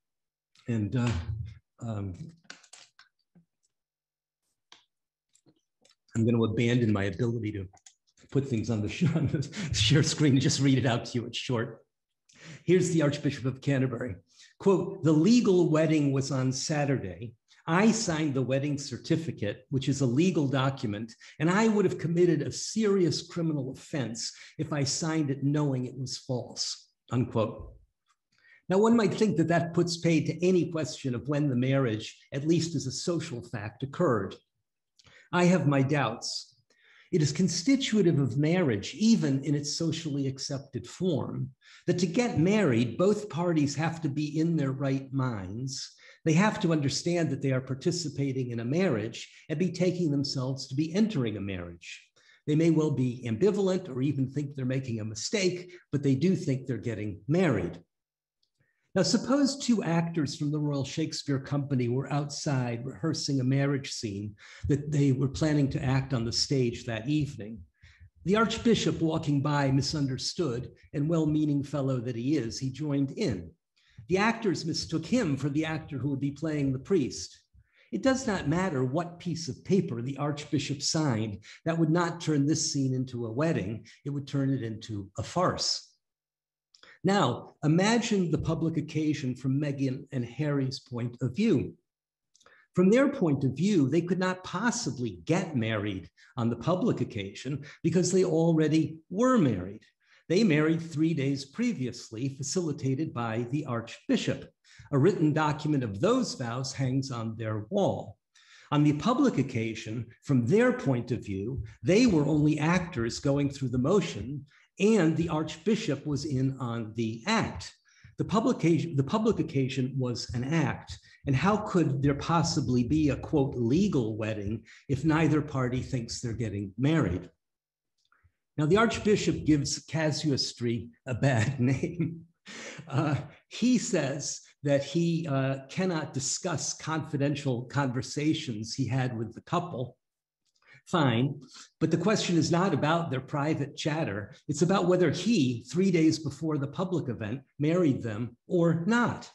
And uh, um, I'm going to abandon my ability to put things on the, on the share screen and just read it out to you. It's short. Here's the Archbishop of Canterbury. Quote, the legal wedding was on Saturday. I signed the wedding certificate, which is a legal document, and I would have committed a serious criminal offense if I signed it knowing it was false, unquote. Now, one might think that that puts paid to any question of when the marriage, at least as a social fact, occurred. I have my doubts. It is constitutive of marriage, even in its socially accepted form, that to get married, both parties have to be in their right minds. They have to understand that they are participating in a marriage and be taking themselves to be entering a marriage. They may well be ambivalent or even think they're making a mistake, but they do think they're getting married. Now, suppose two actors from the Royal Shakespeare Company were outside rehearsing a marriage scene that they were planning to act on the stage that evening. The Archbishop walking by misunderstood, and well meaning fellow that he is, he joined in. The actors mistook him for the actor who would be playing the priest. It does not matter what piece of paper the Archbishop signed, that would not turn this scene into a wedding, it would turn it into a farce. Now, imagine the public occasion from Meghan and Harry's point of view. From their point of view, they could not possibly get married on the public occasion because they already were married. They married three days previously, facilitated by the Archbishop. A written document of those vows hangs on their wall. On the public occasion, from their point of view, they were only actors going through the motion and the archbishop was in on the act. The publication, the public occasion was an act. And how could there possibly be a quote legal wedding if neither party thinks they're getting married? Now, the Archbishop gives casuistry a bad name. Uh, he says that he uh, cannot discuss confidential conversations he had with the couple fine. But the question is not about their private chatter. It's about whether he, three days before the public event, married them or not.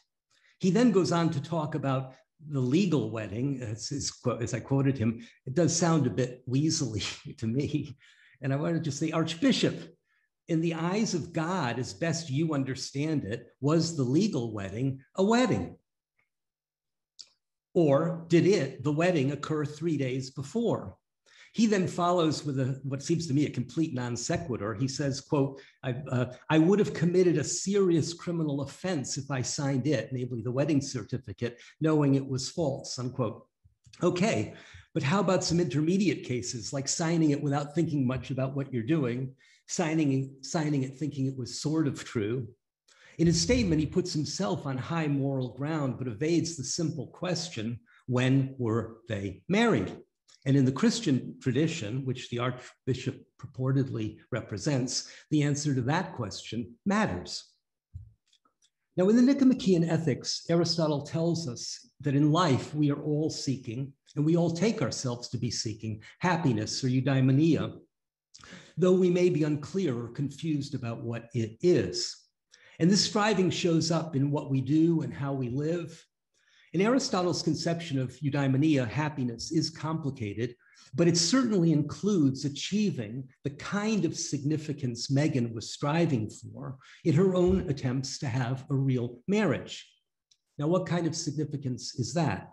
He then goes on to talk about the legal wedding, as, as I quoted him. It does sound a bit weaselly to me. And I want to just say, Archbishop, in the eyes of God, as best you understand it, was the legal wedding a wedding? Or did it, the wedding, occur three days before? He then follows with a, what seems to me a complete non sequitur. He says, quote, I, uh, I would have committed a serious criminal offense if I signed it, namely the wedding certificate, knowing it was false, unquote. Okay, but how about some intermediate cases like signing it without thinking much about what you're doing, signing, signing it thinking it was sort of true? In his statement, he puts himself on high moral ground, but evades the simple question when were they married? And in the Christian tradition, which the Archbishop purportedly represents, the answer to that question matters. Now, in the Nicomachean Ethics, Aristotle tells us that in life we are all seeking, and we all take ourselves to be seeking, happiness or eudaimonia, though we may be unclear or confused about what it is. And this striving shows up in what we do and how we live, in Aristotle's conception of eudaimonia, happiness is complicated, but it certainly includes achieving the kind of significance Meghan was striving for in her own attempts to have a real marriage. Now, what kind of significance is that?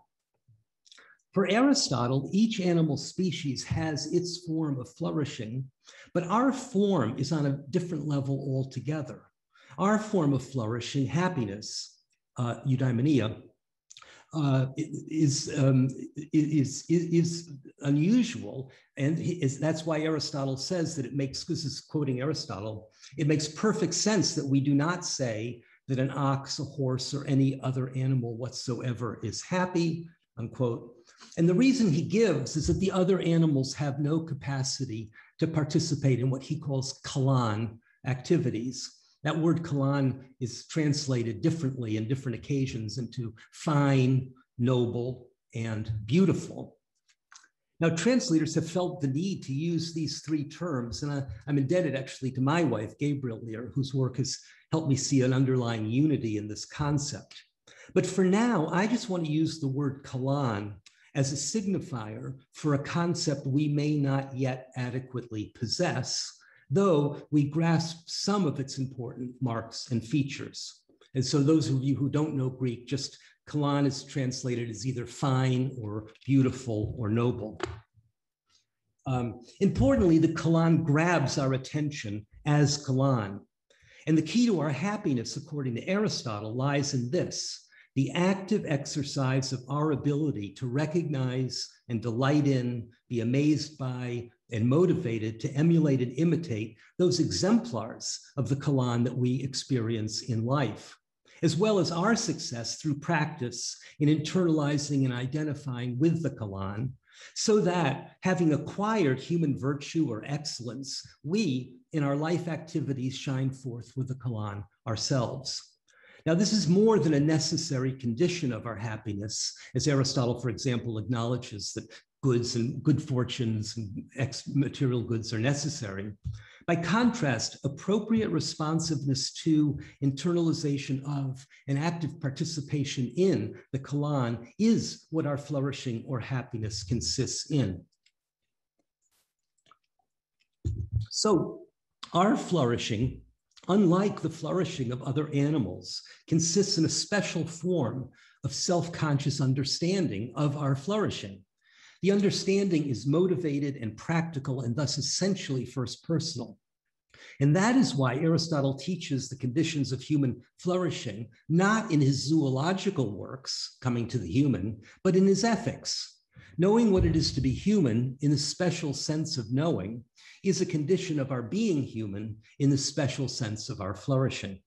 For Aristotle, each animal species has its form of flourishing, but our form is on a different level altogether. Our form of flourishing, happiness, uh, eudaimonia, uh, is, um, is, is, unusual. And is, that's why Aristotle says that it makes, this is quoting Aristotle, it makes perfect sense that we do not say that an ox, a horse, or any other animal whatsoever is happy, unquote. And the reason he gives is that the other animals have no capacity to participate in what he calls kalon activities. That word kalon is translated differently in different occasions into fine, noble, and beautiful. Now, translators have felt the need to use these three terms, and I, am indebted actually to my wife, Gabriel Lear, whose work has helped me see an underlying unity in this concept. But for now, I just want to use the word kalon as a signifier for a concept we may not yet adequately possess, though we grasp some of its important marks and features. And so those of you who don't know Greek, just kalon is translated as either fine or beautiful or noble. Um, importantly, the kalon grabs our attention as kalon. And the key to our happiness, according to Aristotle, lies in this the active exercise of our ability to recognize and delight in, be amazed by, and motivated to emulate and imitate those exemplars of the Kalon that we experience in life, as well as our success through practice in internalizing and identifying with the Kalon, so that having acquired human virtue or excellence, we in our life activities shine forth with the Kalon ourselves. Now, this is more than a necessary condition of our happiness, as Aristotle, for example, acknowledges that goods and good fortunes and ex material goods are necessary. By contrast, appropriate responsiveness to internalization of and active participation in the kalon is what our flourishing or happiness consists in. So, our flourishing unlike the flourishing of other animals, consists in a special form of self conscious understanding of our flourishing. The understanding is motivated and practical and thus essentially first personal. And that is why Aristotle teaches the conditions of human flourishing, not in his zoological works, coming to the human, but in his ethics. Knowing what it is to be human in the special sense of knowing is a condition of our being human in the special sense of our flourishing.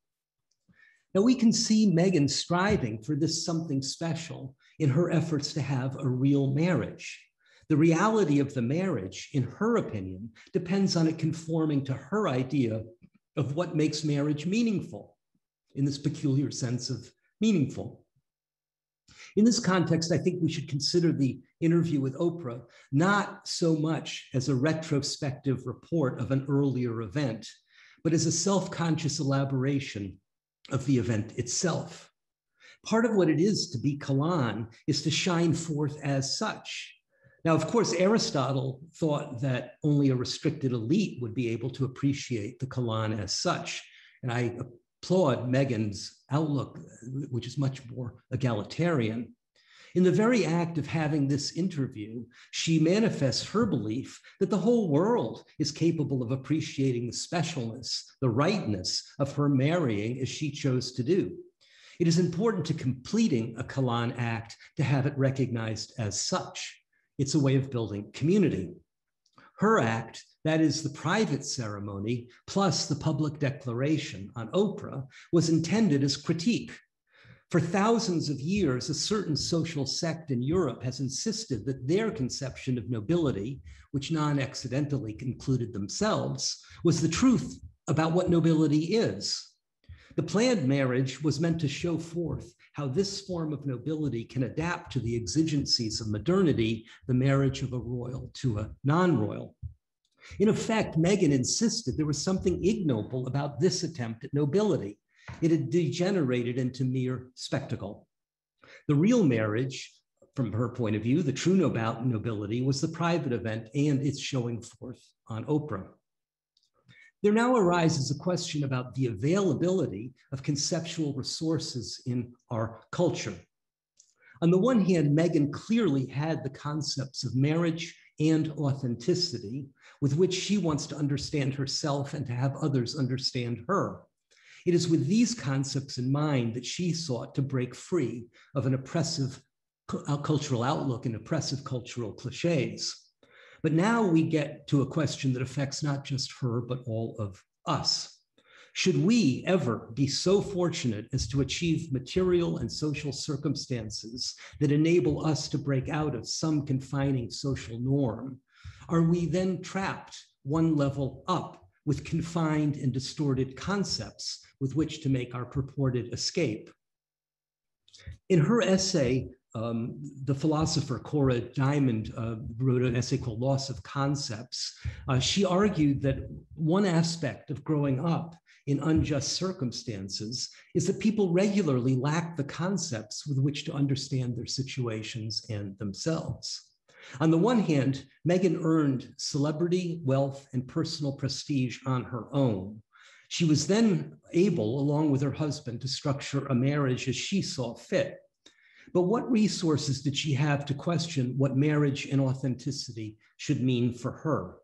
Now, we can see Meghan striving for this something special in her efforts to have a real marriage. The reality of the marriage, in her opinion, depends on it conforming to her idea of what makes marriage meaningful in this peculiar sense of meaningful. In this context, I think we should consider the interview with Oprah not so much as a retrospective report of an earlier event, but as a self conscious elaboration of the event itself. Part of what it is to be Kalon is to shine forth as such. Now, of course, Aristotle thought that only a restricted elite would be able to appreciate the Kalon as such. And I applaud Meghan's outlook, which is much more egalitarian. In the very act of having this interview, she manifests her belief that the whole world is capable of appreciating the specialness, the rightness of her marrying as she chose to do. It is important to completing a Kalon act to have it recognized as such. It's a way of building community. Her act that is the private ceremony plus the public declaration on Oprah, was intended as critique. For thousands of years, a certain social sect in Europe has insisted that their conception of nobility, which non accidentally concluded themselves, was the truth about what nobility is. The planned marriage was meant to show forth how this form of nobility can adapt to the exigencies of modernity, the marriage of a royal to a non royal. In effect, Meghan insisted there was something ignoble about this attempt at nobility. It had degenerated into mere spectacle. The real marriage, from her point of view, the true nobility, was the private event and its showing forth on Oprah. There now arises a question about the availability of conceptual resources in our culture. On the one hand, Meghan clearly had the concepts of marriage and authenticity with which she wants to understand herself and to have others understand her. It is with these concepts in mind that she sought to break free of an oppressive uh, cultural outlook and oppressive cultural cliches. But now we get to a question that affects not just her, but all of us. Should we ever be so fortunate as to achieve material and social circumstances that enable us to break out of some confining social norm, are we then trapped one level up with confined and distorted concepts with which to make our purported escape. In her essay, um, the philosopher Cora Diamond uh, wrote an essay called Loss of Concepts. Uh, she argued that one aspect of growing up in unjust circumstances is that people regularly lack the concepts with which to understand their situations and themselves. On the one hand, Meghan earned celebrity, wealth, and personal prestige on her own. She was then able, along with her husband, to structure a marriage as she saw fit. But what resources did she have to question what marriage and authenticity should mean for her?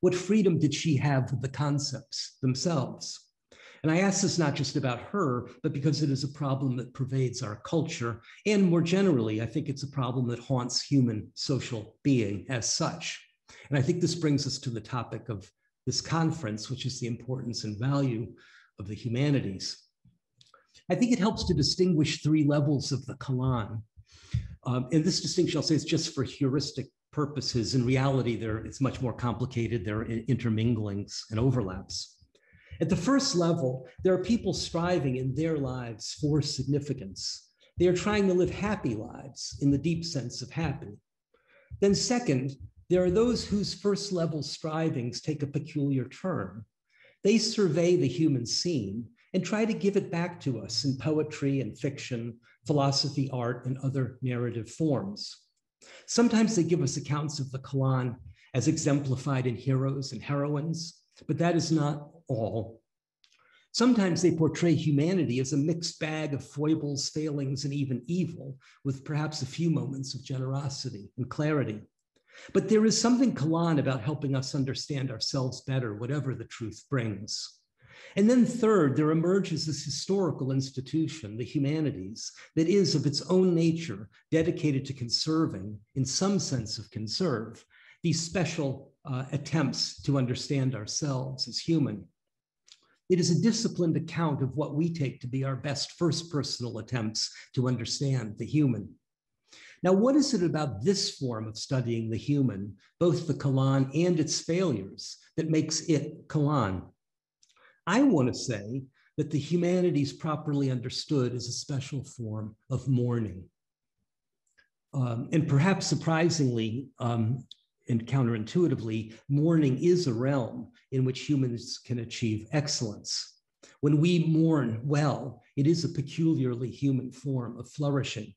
What freedom did she have with the concepts themselves? And I ask this not just about her, but because it is a problem that pervades our culture. And more generally, I think it's a problem that haunts human social being as such. And I think this brings us to the topic of this conference, which is the importance and value of the humanities. I think it helps to distinguish three levels of the Kalon. Um, and this distinction, I'll say, is just for heuristic purposes. In reality, there it's much more complicated. There are interminglings and overlaps. At the first level, there are people striving in their lives for significance. They are trying to live happy lives in the deep sense of happy. Then, second, there are those whose first level strivings take a peculiar turn. They survey the human scene and try to give it back to us in poetry and fiction, philosophy, art, and other narrative forms. Sometimes they give us accounts of the Kalon as exemplified in heroes and heroines, but that is not all. Sometimes they portray humanity as a mixed bag of foibles, failings, and even evil, with perhaps a few moments of generosity and clarity. But there is something Kalon about helping us understand ourselves better, whatever the truth brings. And then, third, there emerges this historical institution, the humanities, that is of its own nature dedicated to conserving, in some sense of conserve, these special uh, attempts to understand ourselves as human. It is a disciplined account of what we take to be our best first personal attempts to understand the human. Now, what is it about this form of studying the human, both the Kalon and its failures, that makes it Kalon? I want to say that the humanities properly understood is a special form of mourning. Um, and perhaps surprisingly um, and counterintuitively, mourning is a realm in which humans can achieve excellence. When we mourn well, it is a peculiarly human form of flourishing.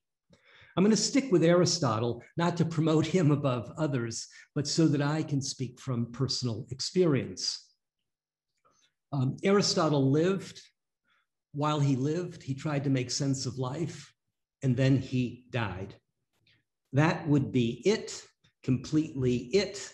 I'm going to stick with Aristotle, not to promote him above others, but so that I can speak from personal experience. Um, Aristotle lived. While he lived, he tried to make sense of life, and then he died. That would be it, completely it,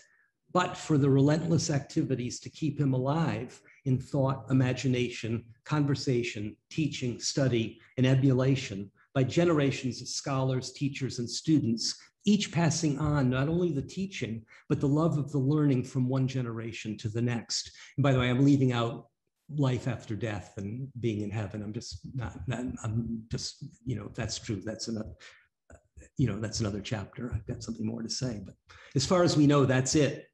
but for the relentless activities to keep him alive in thought, imagination, conversation, teaching, study, and emulation by generations of scholars, teachers, and students, each passing on not only the teaching, but the love of the learning from one generation to the next. And by the way, I'm leaving out life after death and being in heaven. I'm just not, not I'm just, you know, that's true. That's another, you know, that's another chapter. I've got something more to say, but as far as we know, that's it.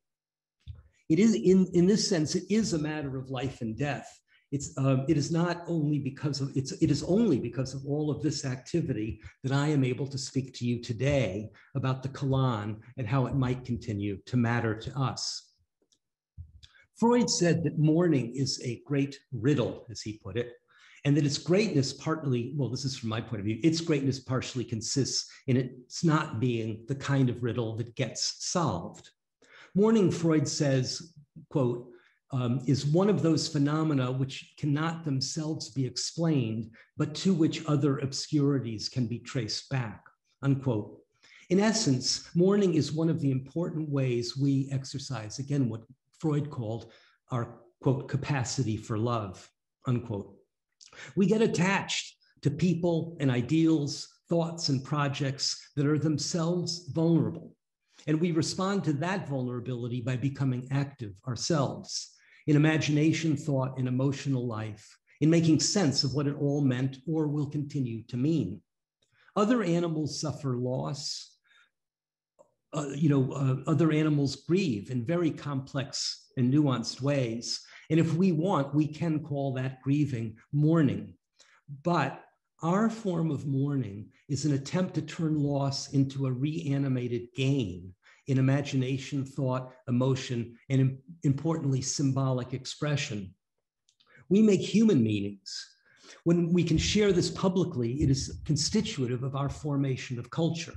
It is in, in this sense, it is a matter of life and death. It's, um, it is not only because of, it's, it is only because of all of this activity that I am able to speak to you today about the Kalon and how it might continue to matter to us. Freud said that mourning is a great riddle, as he put it, and that its greatness partly, well, this is from my point of view, its greatness partially consists in its not being the kind of riddle that gets solved. Mourning, Freud says, quote, um, is one of those phenomena which cannot themselves be explained, but to which other obscurities can be traced back, unquote. In essence, mourning is one of the important ways we exercise, again, what Freud called our quote capacity for love, unquote. We get attached to people and ideals, thoughts and projects that are themselves vulnerable. And we respond to that vulnerability by becoming active ourselves in imagination, thought, and emotional life, in making sense of what it all meant or will continue to mean. Other animals suffer loss, uh, you know, uh, other animals grieve in very complex and nuanced ways. And if we want, we can call that grieving mourning. But our form of mourning is an attempt to turn loss into a reanimated gain in imagination, thought, emotion, and importantly, symbolic expression. We make human meanings. When we can share this publicly, it is constitutive of our formation of culture.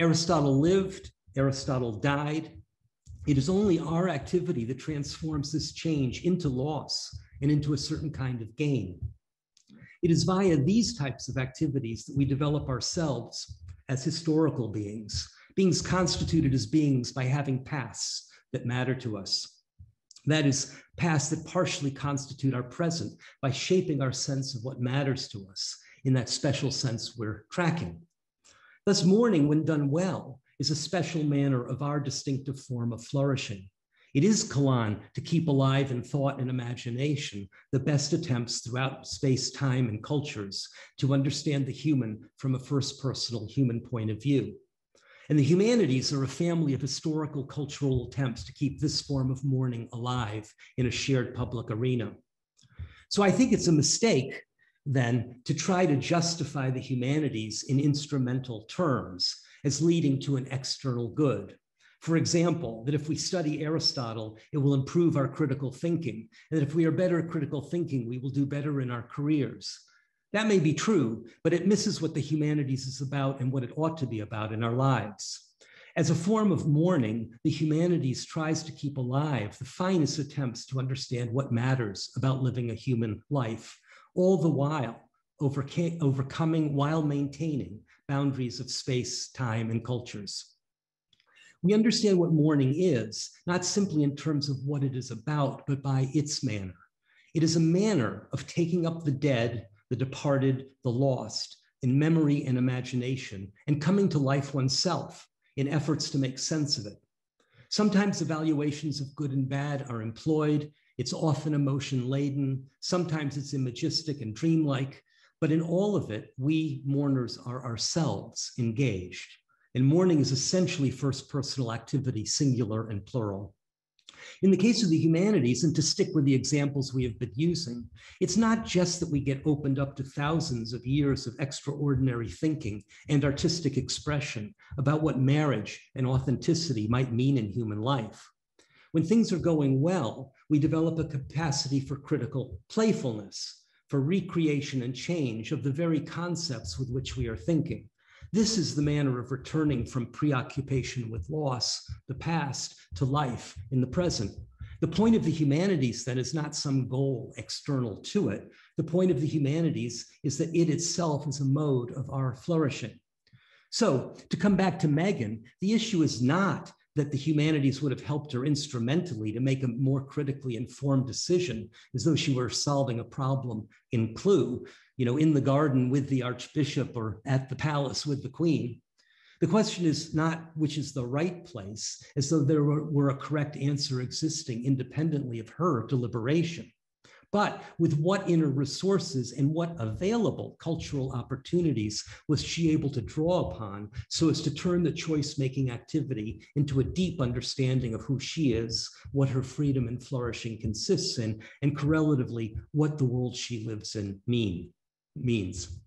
Aristotle lived, Aristotle died. It is only our activity that transforms this change into loss and into a certain kind of gain. It is via these types of activities that we develop ourselves as historical beings, beings constituted as beings by having pasts that matter to us. That is, pasts that partially constitute our present by shaping our sense of what matters to us in that special sense we're tracking. Thus, mourning, when done well, is a special manner of our distinctive form of flourishing. It is Kalon to keep alive in thought and imagination the best attempts throughout space, time, and cultures to understand the human from a first personal human point of view. And the humanities are a family of historical cultural attempts to keep this form of mourning alive in a shared public arena. So I think it's a mistake then to try to justify the humanities in instrumental terms as leading to an external good. For example, that if we study Aristotle, it will improve our critical thinking, and that if we are better at critical thinking, we will do better in our careers. That may be true, but it misses what the humanities is about and what it ought to be about in our lives. As a form of mourning, the humanities tries to keep alive the finest attempts to understand what matters about living a human life, all the while overcoming while maintaining boundaries of space, time, and cultures. We understand what mourning is, not simply in terms of what it is about, but by its manner. It is a manner of taking up the dead the departed, the lost, in memory and imagination, and coming to life oneself in efforts to make sense of it. Sometimes evaluations of good and bad are employed. It's often emotion laden. Sometimes it's imagistic and dreamlike. But in all of it, we mourners are ourselves engaged. And mourning is essentially first personal activity, singular and plural. In the case of the humanities, and to stick with the examples we have been using, it's not just that we get opened up to thousands of years of extraordinary thinking and artistic expression about what marriage and authenticity might mean in human life. When things are going well, we develop a capacity for critical playfulness, for recreation and change of the very concepts with which we are thinking. This is the manner of returning from preoccupation with loss, the past, to life in the present. The point of the humanities, then, is not some goal external to it. The point of the humanities is that it itself is a mode of our flourishing. So, to come back to Meghan, the issue is not that the humanities would have helped her instrumentally to make a more critically informed decision, as though she were solving a problem in Clue, you know, in the garden with the archbishop or at the palace with the queen. The question is not which is the right place, as though there were, were a correct answer existing independently of her deliberation but with what inner resources and what available cultural opportunities was she able to draw upon so as to turn the choice making activity into a deep understanding of who she is, what her freedom and flourishing consists in, and correlatively, what the world she lives in mean, means.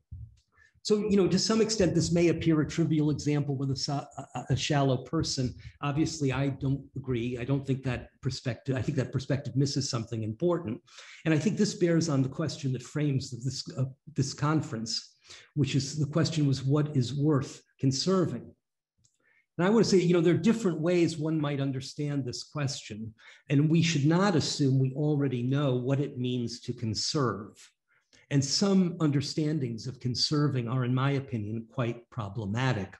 So, you know, to some extent, this may appear a trivial example with a, a, shallow person. Obviously, I don't agree. I don't think that perspective, I think that perspective misses something important. And I think this bears on the question that frames this, uh, this conference, which is the question was, what is worth conserving? And I want to say, you know, there are different ways one might understand this question, and we should not assume we already know what it means to conserve. And some understandings of conserving are, in my opinion, quite problematic.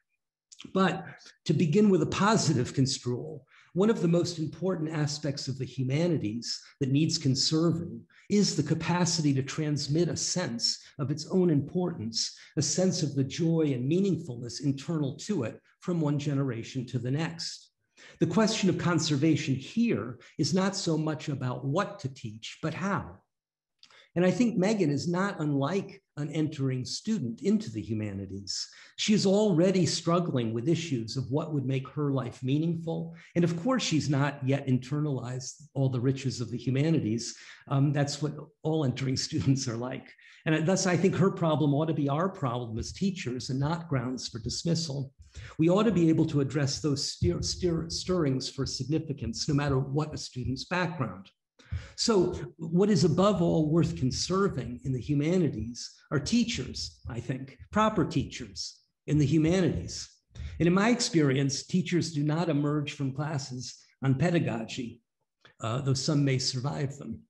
But to begin with a positive construal, one of the most important aspects of the humanities that needs conserving is the capacity to transmit a sense of its own importance, a sense of the joy and meaningfulness internal to it from one generation to the next. The question of conservation here is not so much about what to teach, but how. And I think Meghan is not unlike an entering student into the humanities. She is already struggling with issues of what would make her life meaningful. And of course, she's not yet internalized all the riches of the humanities. Um, that's what all entering students are like. And thus, I think her problem ought to be our problem as teachers and not grounds for dismissal. We ought to be able to address those stir stir stirrings for significance, no matter what a student's background. So, what is above all worth conserving in the humanities are teachers, I think, proper teachers in the humanities. And in my experience, teachers do not emerge from classes on pedagogy, uh, though some may survive them.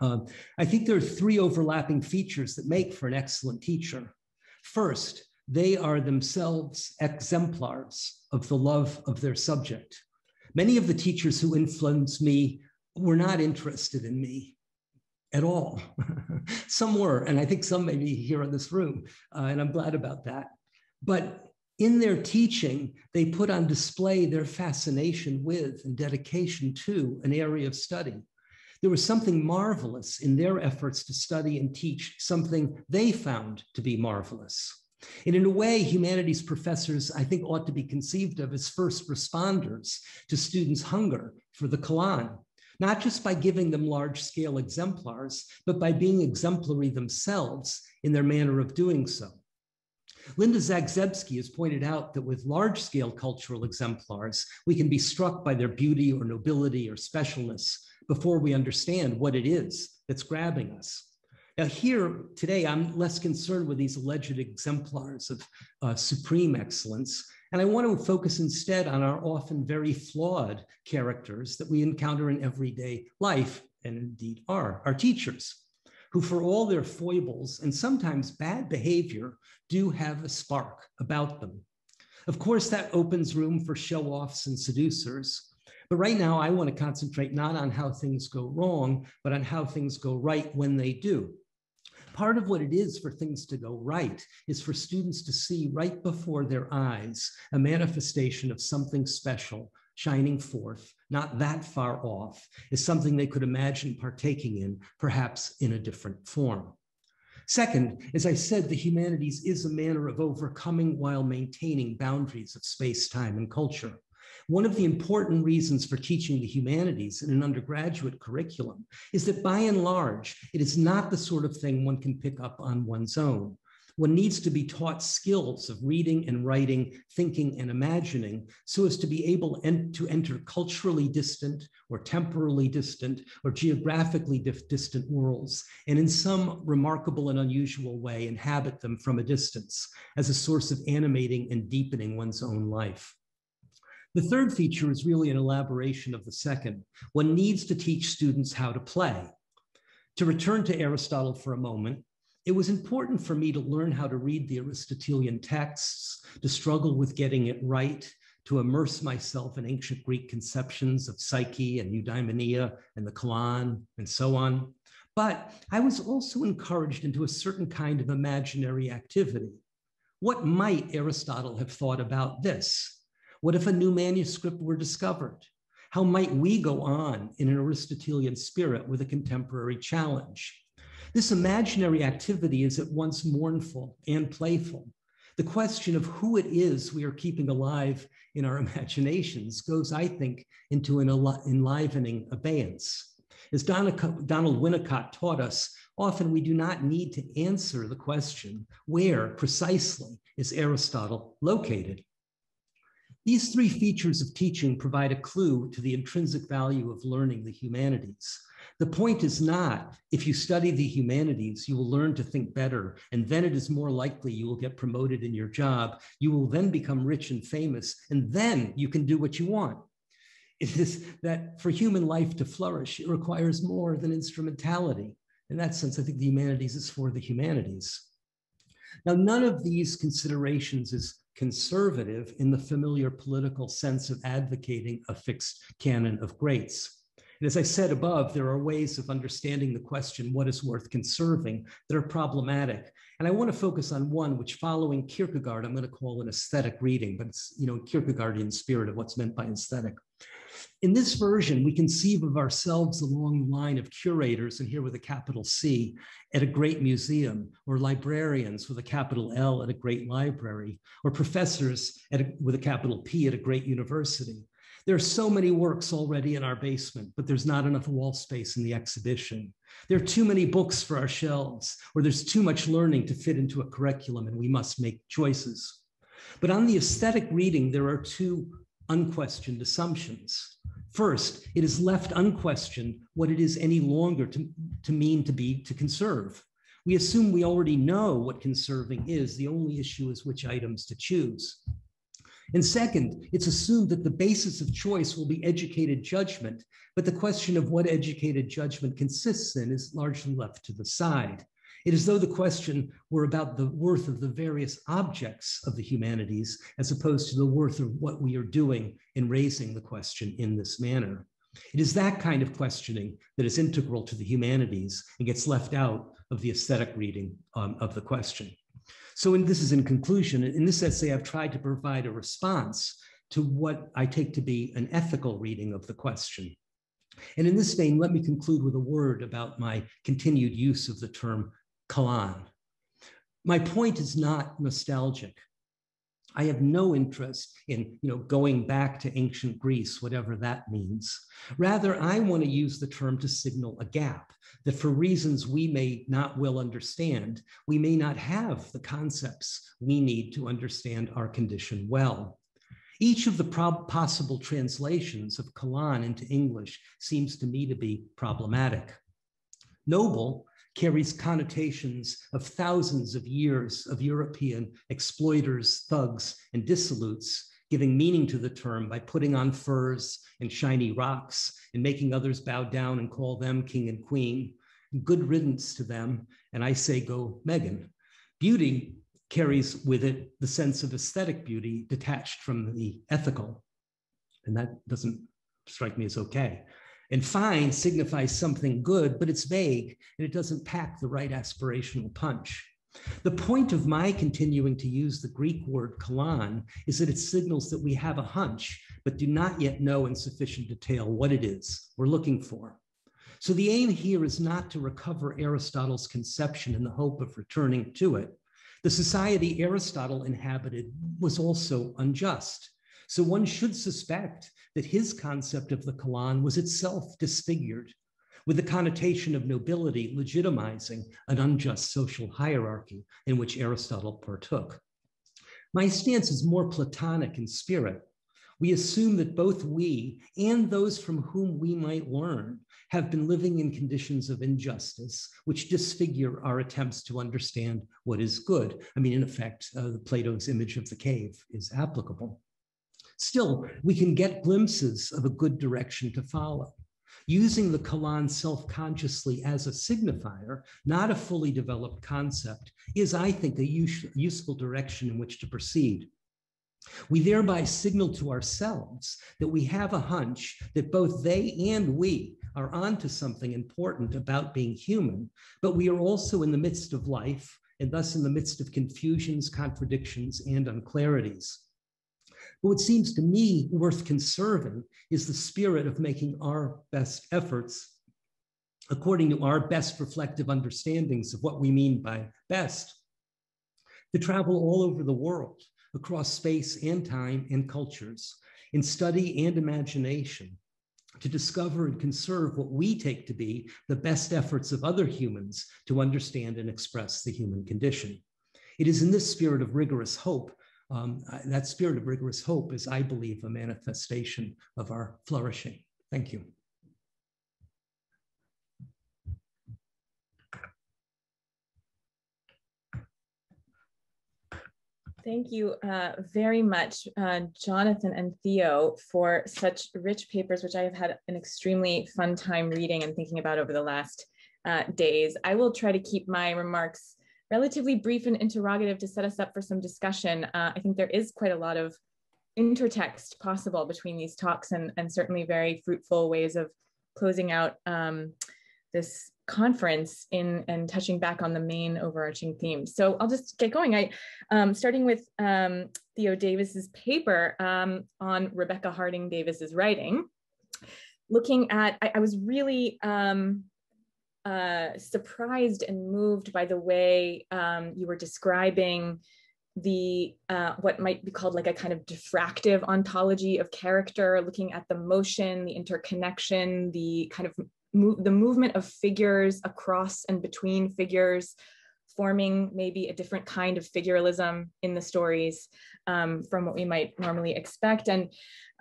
Uh, I think there are three overlapping features that make for an excellent teacher. First, they are themselves exemplars of the love of their subject. Many of the teachers who influenced me were not interested in me at all. some were, and I think some may be here in this room, uh, and I'm glad about that. But in their teaching, they put on display their fascination with and dedication to an area of study. There was something marvelous in their efforts to study and teach something they found to be marvelous. And in a way, humanities professors, I think, ought to be conceived of as first responders to students' hunger for the Kalon, not just by giving them large scale exemplars, but by being exemplary themselves in their manner of doing so. Linda Zagzebski has pointed out that with large scale cultural exemplars, we can be struck by their beauty or nobility or specialness before we understand what it is that's grabbing us. Now, here today, I'm less concerned with these alleged exemplars of uh, supreme excellence. And I want to focus instead on our often very flawed characters that we encounter in everyday life, and indeed are our teachers, who, for all their foibles and sometimes bad behavior, do have a spark about them. Of course, that opens room for show offs and seducers. But right now, I want to concentrate not on how things go wrong, but on how things go right when they do. Part of what it is for things to go right is for students to see right before their eyes a manifestation of something special shining forth, not that far off, is something they could imagine partaking in, perhaps in a different form. Second, as I said, the humanities is a manner of overcoming while maintaining boundaries of space, time, and culture. One of the important reasons for teaching the humanities in an undergraduate curriculum is that by and large, it is not the sort of thing one can pick up on one's own. One needs to be taught skills of reading and writing, thinking and imagining, so as to be able to enter culturally distant or temporally distant or geographically distant worlds, and in some remarkable and unusual way inhabit them from a distance as a source of animating and deepening one's own life. The third feature is really an elaboration of the second. One needs to teach students how to play. To return to Aristotle for a moment, it was important for me to learn how to read the Aristotelian texts, to struggle with getting it right, to immerse myself in ancient Greek conceptions of psyche and eudaimonia and the Kalon and so on. But I was also encouraged into a certain kind of imaginary activity. What might Aristotle have thought about this? What if a new manuscript were discovered? How might we go on in an Aristotelian spirit with a contemporary challenge? This imaginary activity is at once mournful and playful. The question of who it is we are keeping alive in our imaginations goes, I think, into an enlivening abeyance. As Donald Winnicott taught us, often we do not need to answer the question where precisely is Aristotle located? These three features of teaching provide a clue to the intrinsic value of learning the humanities. The point is not if you study the humanities, you will learn to think better, and then it is more likely you will get promoted in your job. You will then become rich and famous, and then you can do what you want. It is that for human life to flourish, it requires more than instrumentality. In that sense, I think the humanities is for the humanities. Now, none of these considerations is conservative in the familiar political sense of advocating a fixed canon of greats. And as I said above, there are ways of understanding the question, what is worth conserving, that are problematic. And I want to focus on one, which following Kierkegaard, I'm going to call an aesthetic reading, but it's, you know, Kierkegaardian spirit of what's meant by aesthetic. In this version, we conceive of ourselves along the line of curators, and here with a capital C, at a great museum, or librarians with a capital L at a great library, or professors a, with a capital P at a great university. There are so many works already in our basement, but there's not enough wall space in the exhibition. There are too many books for our shelves, or there's too much learning to fit into a curriculum, and we must make choices. But on the aesthetic reading, there are two unquestioned assumptions. First, it is left unquestioned what it is any longer to, to mean to be to conserve. We assume we already know what conserving is. The only issue is which items to choose. And second, it's assumed that the basis of choice will be educated judgment, but the question of what educated judgment consists in is largely left to the side. It is though the question were about the worth of the various objects of the humanities as opposed to the worth of what we are doing in raising the question in this manner. It is that kind of questioning that is integral to the humanities and gets left out of the aesthetic reading um, of the question. So in, this is in conclusion, in this essay, I've tried to provide a response to what I take to be an ethical reading of the question. And in this vein, let me conclude with a word about my continued use of the term Kalon. My point is not nostalgic. I have no interest in you know, going back to ancient Greece, whatever that means. Rather, I want to use the term to signal a gap that for reasons we may not well understand, we may not have the concepts we need to understand our condition well. Each of the possible translations of Kalon into English seems to me to be problematic. Noble carries connotations of thousands of years of European exploiters, thugs, and dissolutes, giving meaning to the term by putting on furs and shiny rocks and making others bow down and call them king and queen. Good riddance to them. And I say, go Meghan. Beauty carries with it the sense of aesthetic beauty detached from the ethical. And that doesn't strike me as okay. And fine signifies something good, but it's vague and it doesn't pack the right aspirational punch. The point of my continuing to use the Greek word kalon is that it signals that we have a hunch, but do not yet know in sufficient detail what it is we're looking for. So the aim here is not to recover Aristotle's conception in the hope of returning to it. The society Aristotle inhabited was also unjust. So one should suspect that his concept of the Kalon was itself disfigured, with the connotation of nobility legitimizing an unjust social hierarchy in which Aristotle partook. My stance is more Platonic in spirit. We assume that both we and those from whom we might learn have been living in conditions of injustice, which disfigure our attempts to understand what is good. I mean, in effect, uh, Plato's image of the cave is applicable. Still, we can get glimpses of a good direction to follow. Using the Kalon self consciously as a signifier, not a fully developed concept, is, I think, a use, useful direction in which to proceed. We thereby signal to ourselves that we have a hunch that both they and we are onto something important about being human, but we are also in the midst of life and thus in the midst of confusions, contradictions, and unclarities. But what seems to me worth conserving is the spirit of making our best efforts according to our best reflective understandings of what we mean by best, to travel all over the world, across space and time and cultures, in study and imagination, to discover and conserve what we take to be the best efforts of other humans to understand and express the human condition. It is in this spirit of rigorous hope um, that spirit of rigorous hope is, I believe, a manifestation of our flourishing. Thank you. Thank you uh, very much, uh, Jonathan and Theo, for such rich papers, which I have had an extremely fun time reading and thinking about over the last uh, days. I will try to keep my remarks relatively brief and interrogative to set us up for some discussion. Uh, I think there is quite a lot of intertext possible between these talks and, and certainly very fruitful ways of closing out um, this conference in and touching back on the main overarching themes. So I'll just get going. I um, starting with um, Theo Davis's paper um, on Rebecca Harding Davis's writing, looking at, I, I was really um, uh, surprised and moved by the way um, you were describing the uh, what might be called like a kind of diffractive ontology of character, looking at the motion, the interconnection, the kind of move, the movement of figures across and between figures, forming maybe a different kind of figuralism in the stories um, from what we might normally expect. And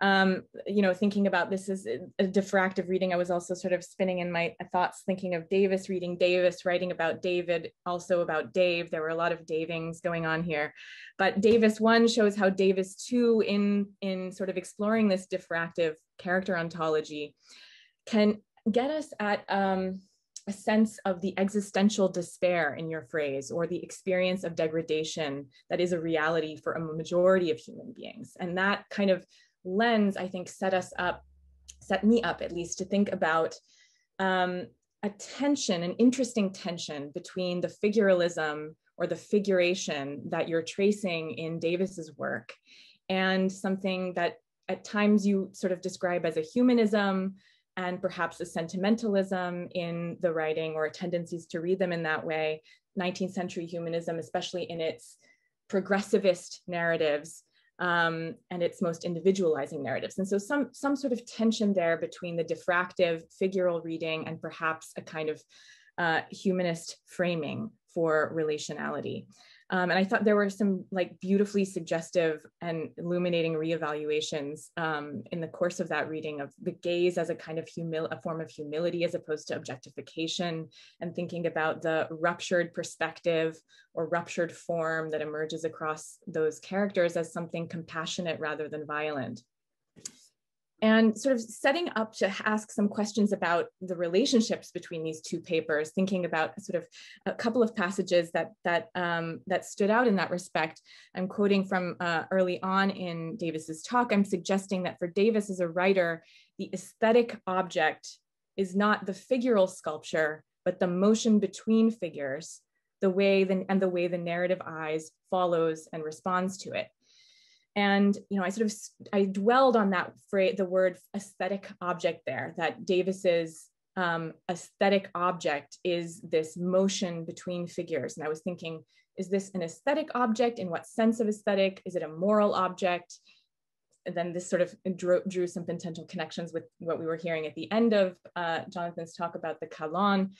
um, you know, thinking about this as a diffractive reading, I was also sort of spinning in my thoughts, thinking of Davis reading Davis, writing about David, also about Dave. There were a lot of Davings going on here, but Davis one shows how Davis two, in in sort of exploring this diffractive character ontology, can get us at um, a sense of the existential despair in your phrase or the experience of degradation that is a reality for a majority of human beings. And that kind of lens, I think, set us up, set me up at least to think about um, a tension, an interesting tension between the figuralism or the figuration that you're tracing in Davis's work and something that at times you sort of describe as a humanism and perhaps a sentimentalism in the writing or tendencies to read them in that way. 19th century humanism, especially in its progressivist narratives, um, and its most individualizing narratives. And so some, some sort of tension there between the diffractive figural reading and perhaps a kind of uh, humanist framing for relationality. Um, and I thought there were some like beautifully suggestive and illuminating reevaluations um, in the course of that reading of the gaze as a kind of humil a form of humility as opposed to objectification and thinking about the ruptured perspective or ruptured form that emerges across those characters as something compassionate rather than violent and sort of setting up to ask some questions about the relationships between these two papers, thinking about sort of a couple of passages that that um, that stood out in that respect. I'm quoting from uh, early on in Davis's talk. I'm suggesting that for Davis as a writer, the aesthetic object is not the figural sculpture, but the motion between figures, the way the, and the way the narrative eyes follows and responds to it and you know i sort of i dwelled on that phrase the word aesthetic object there that davis's um, aesthetic object is this motion between figures. And i was thinking is this an aesthetic object? In what sense of aesthetic? Is it a moral object? And then this sort of drew, drew some potential connections with what we were hearing at the end of uh, jonathan's talk about the kalon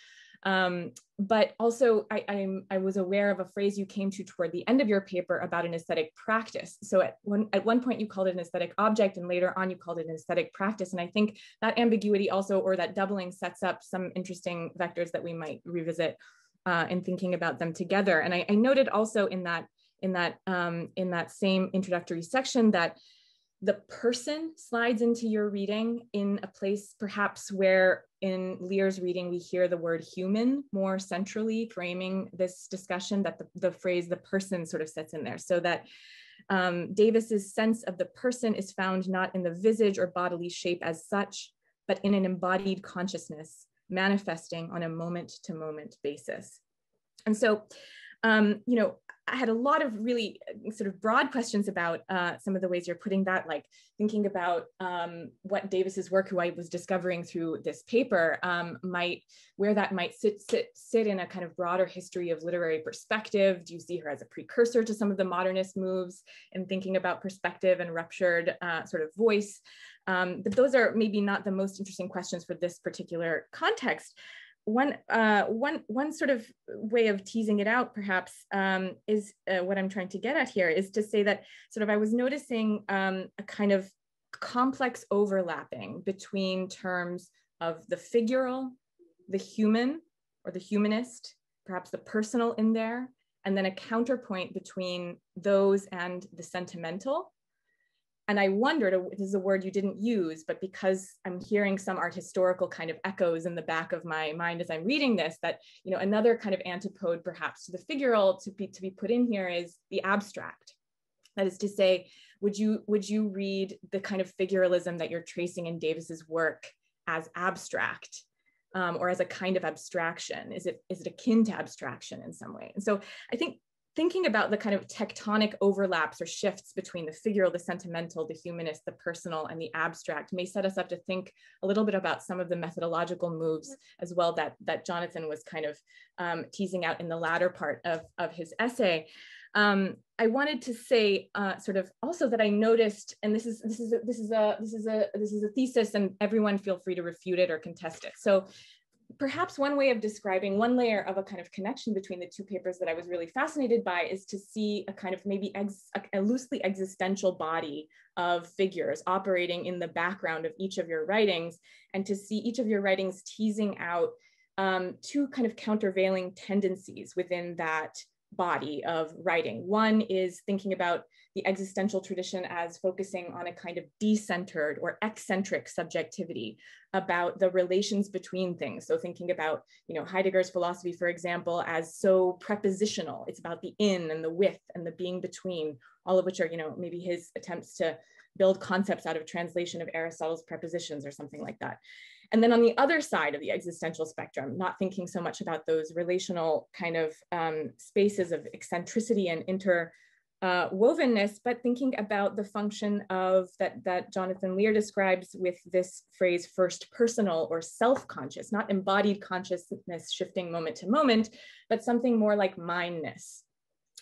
um, but also, I, I'm, I was aware of a phrase you came to toward the end of your paper about an aesthetic practice. So at one, at one point you called it an aesthetic object and later on you called it an aesthetic practice. And I think that ambiguity also, or that doubling sets up some interesting vectors that we might revisit uh, in thinking about them together. And I, I noted also in that, in that, um, in that same introductory section that the person slides into your reading in a place perhaps where in Lear's reading we hear the word human more centrally framing this discussion that the, the phrase the person sort of sets in there so that um, Davis's sense of the person is found not in the visage or bodily shape as such, but in an embodied consciousness manifesting on a moment to moment basis. And so, um, you know, I had a lot of really uh, sort of broad questions about uh, some of the ways you're putting that, like thinking about um, what Davis's work, who I was discovering through this paper, um, might where that might sit, sit sit in a kind of broader history of literary perspective. Do you see her as a precursor to some of the modernist moves in thinking about perspective and ruptured uh, sort of voice? Um, but those are maybe not the most interesting questions for this particular context one uh, one one sort of way of teasing it out perhaps um, is uh, what I'm trying to get at here is to say that sort of I was noticing um, a kind of complex overlapping between terms of the figural, the human or the humanist, perhaps the personal in there, and then a counterpoint between those and the sentimental and I wondered, this is a word you didn't use, but because I'm hearing some art historical kind of echoes in the back of my mind as I'm reading this, that you know another kind of antipode perhaps to the figural to be to be put in here is the abstract. That is to say, would you would you read the kind of figuralism that you're tracing in Davis's work as abstract um, or as a kind of abstraction? Is it, is it akin to abstraction in some way? And so I think thinking about the kind of tectonic overlaps or shifts between the figural, the sentimental, the humanist, the personal, and the abstract may set us up to think a little bit about some of the methodological moves as well that, that Jonathan was kind of um, teasing out in the latter part of, of his essay. Um, I wanted to say uh, sort of also that I noticed, and this is this is a, this is a this is a this is a thesis, and everyone feel free to refute it or contest it. So perhaps one way of describing one layer of a kind of connection between the two papers that I was really fascinated by is to see a kind of maybe ex, a, loosely existential body of figures operating in the background of each of your writings and to see each of your writings teasing out um, two kind of countervailing tendencies within that body of writing. One is thinking about the existential tradition as focusing on a kind of decentered or eccentric subjectivity about the relations between things. So thinking about, you know, Heidegger's philosophy, for example, as so prepositional. It's about the in and the with and the being between, all of which are, you know, maybe his attempts to build concepts out of translation of Aristotle's prepositions or something like that. And then on the other side of the existential spectrum, not thinking so much about those relational kind of um, spaces of eccentricity and inter uh, but thinking about the function of that, that Jonathan Lear describes with this phrase first personal or self-conscious, not embodied consciousness shifting moment to moment, but something more like mindness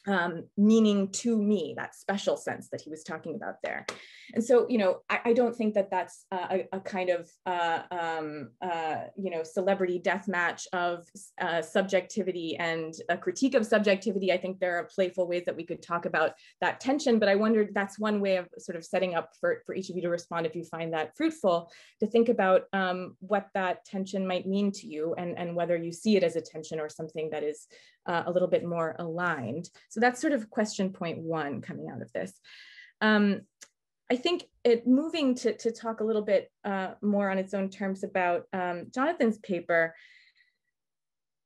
um, meaning to me, that special sense that he was talking about there. And so, you know, I, I don't think that that's a, a kind of, uh, um, uh, you know, celebrity death match of uh, subjectivity and a critique of subjectivity. I think there are playful ways that we could talk about that tension, but I wondered that's one way of sort of setting up for, for each of you to respond if you find that fruitful, to think about um, what that tension might mean to you and, and whether you see it as a tension or something that is uh, a little bit more aligned. So that's sort of question point one coming out of this. Um, I think it moving to, to talk a little bit uh, more on its own terms about um, Jonathan's paper,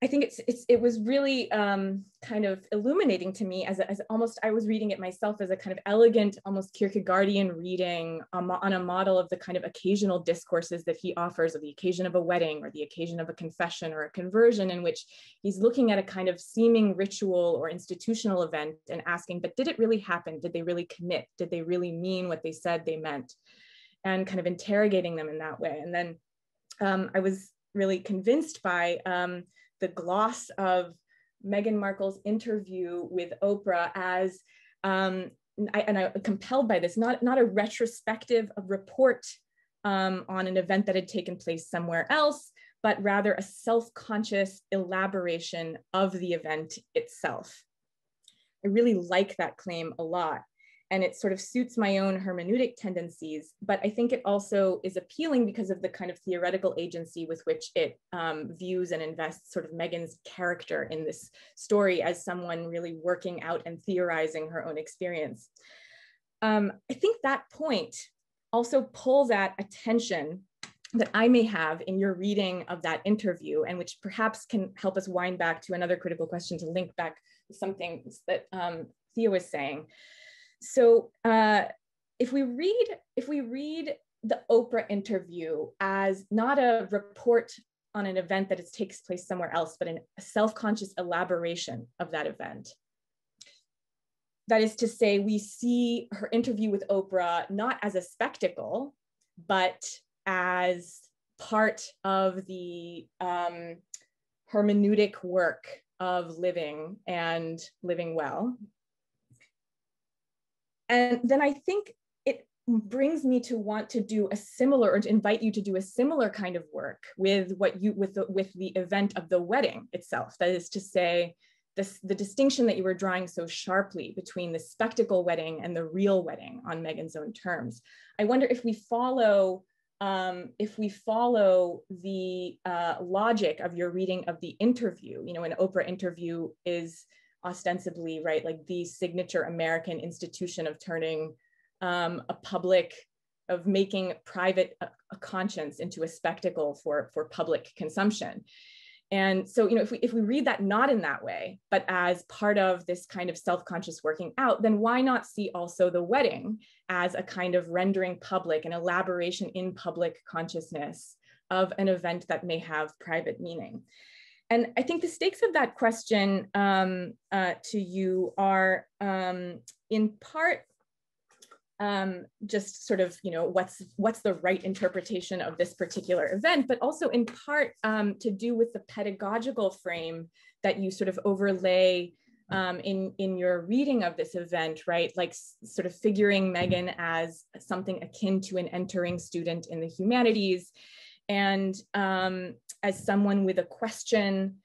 I think it's, it's it was really um, kind of illuminating to me as, a, as almost I was reading it myself as a kind of elegant, almost Kierkegaardian reading um, on a model of the kind of occasional discourses that he offers of the occasion of a wedding or the occasion of a confession or a conversion, in which he's looking at a kind of seeming ritual or institutional event and asking, but did it really happen? Did they really commit? Did they really mean what they said they meant? And kind of interrogating them in that way. And then um, I was really convinced by um, the gloss of Meghan Markle's interview with Oprah as, um, I, and I'm compelled by this, not, not a retrospective a report um, on an event that had taken place somewhere else, but rather a self-conscious elaboration of the event itself. I really like that claim a lot and it sort of suits my own hermeneutic tendencies. But I think it also is appealing because of the kind of theoretical agency with which it um, views and invests sort of Meghan's character in this story as someone really working out and theorizing her own experience. Um, I think that point also pulls at attention that I may have in your reading of that interview, and which perhaps can help us wind back to another critical question to link back to something that um, Theo was saying so uh, if we read if we read the Oprah interview as not a report on an event that takes place somewhere else, but a self-conscious elaboration of that event. That is to say, we see her interview with Oprah not as a spectacle, but as part of the um, hermeneutic work of living and living well, and then I think it brings me to want to do a similar or to invite you to do a similar kind of work with what you with the with the event of the wedding itself. That is to say, this, the distinction that you were drawing so sharply between the spectacle wedding and the real wedding on Meghan's own terms. I wonder if we follow um, if we follow the uh, logic of your reading of the interview, you know, an Oprah interview is ostensibly, right, like the signature American institution of turning um, a public, of making private a, a conscience into a spectacle for, for public consumption. And so, you know, if we if we read that not in that way, but as part of this kind of self-conscious working out, then why not see also the wedding as a kind of rendering public, an elaboration in public consciousness of an event that may have private meaning? And I think the stakes of that question um, uh, to you are um, in part um, just sort of, you know, what's what's the right interpretation of this particular event, but also in part um, to do with the pedagogical frame that you sort of overlay um, in in your reading of this event, right? Like sort of figuring Meghan as something akin to an entering student in the humanities, and um, as someone with a question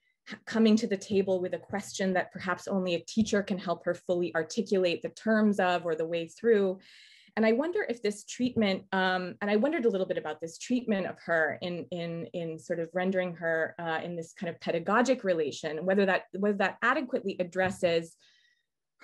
coming to the table with a question that perhaps only a teacher can help her fully articulate the terms of or the way through. And I wonder if this treatment, um, and I wondered a little bit about this treatment of her in, in, in sort of rendering her uh, in this kind of pedagogic relation, whether that, whether that adequately addresses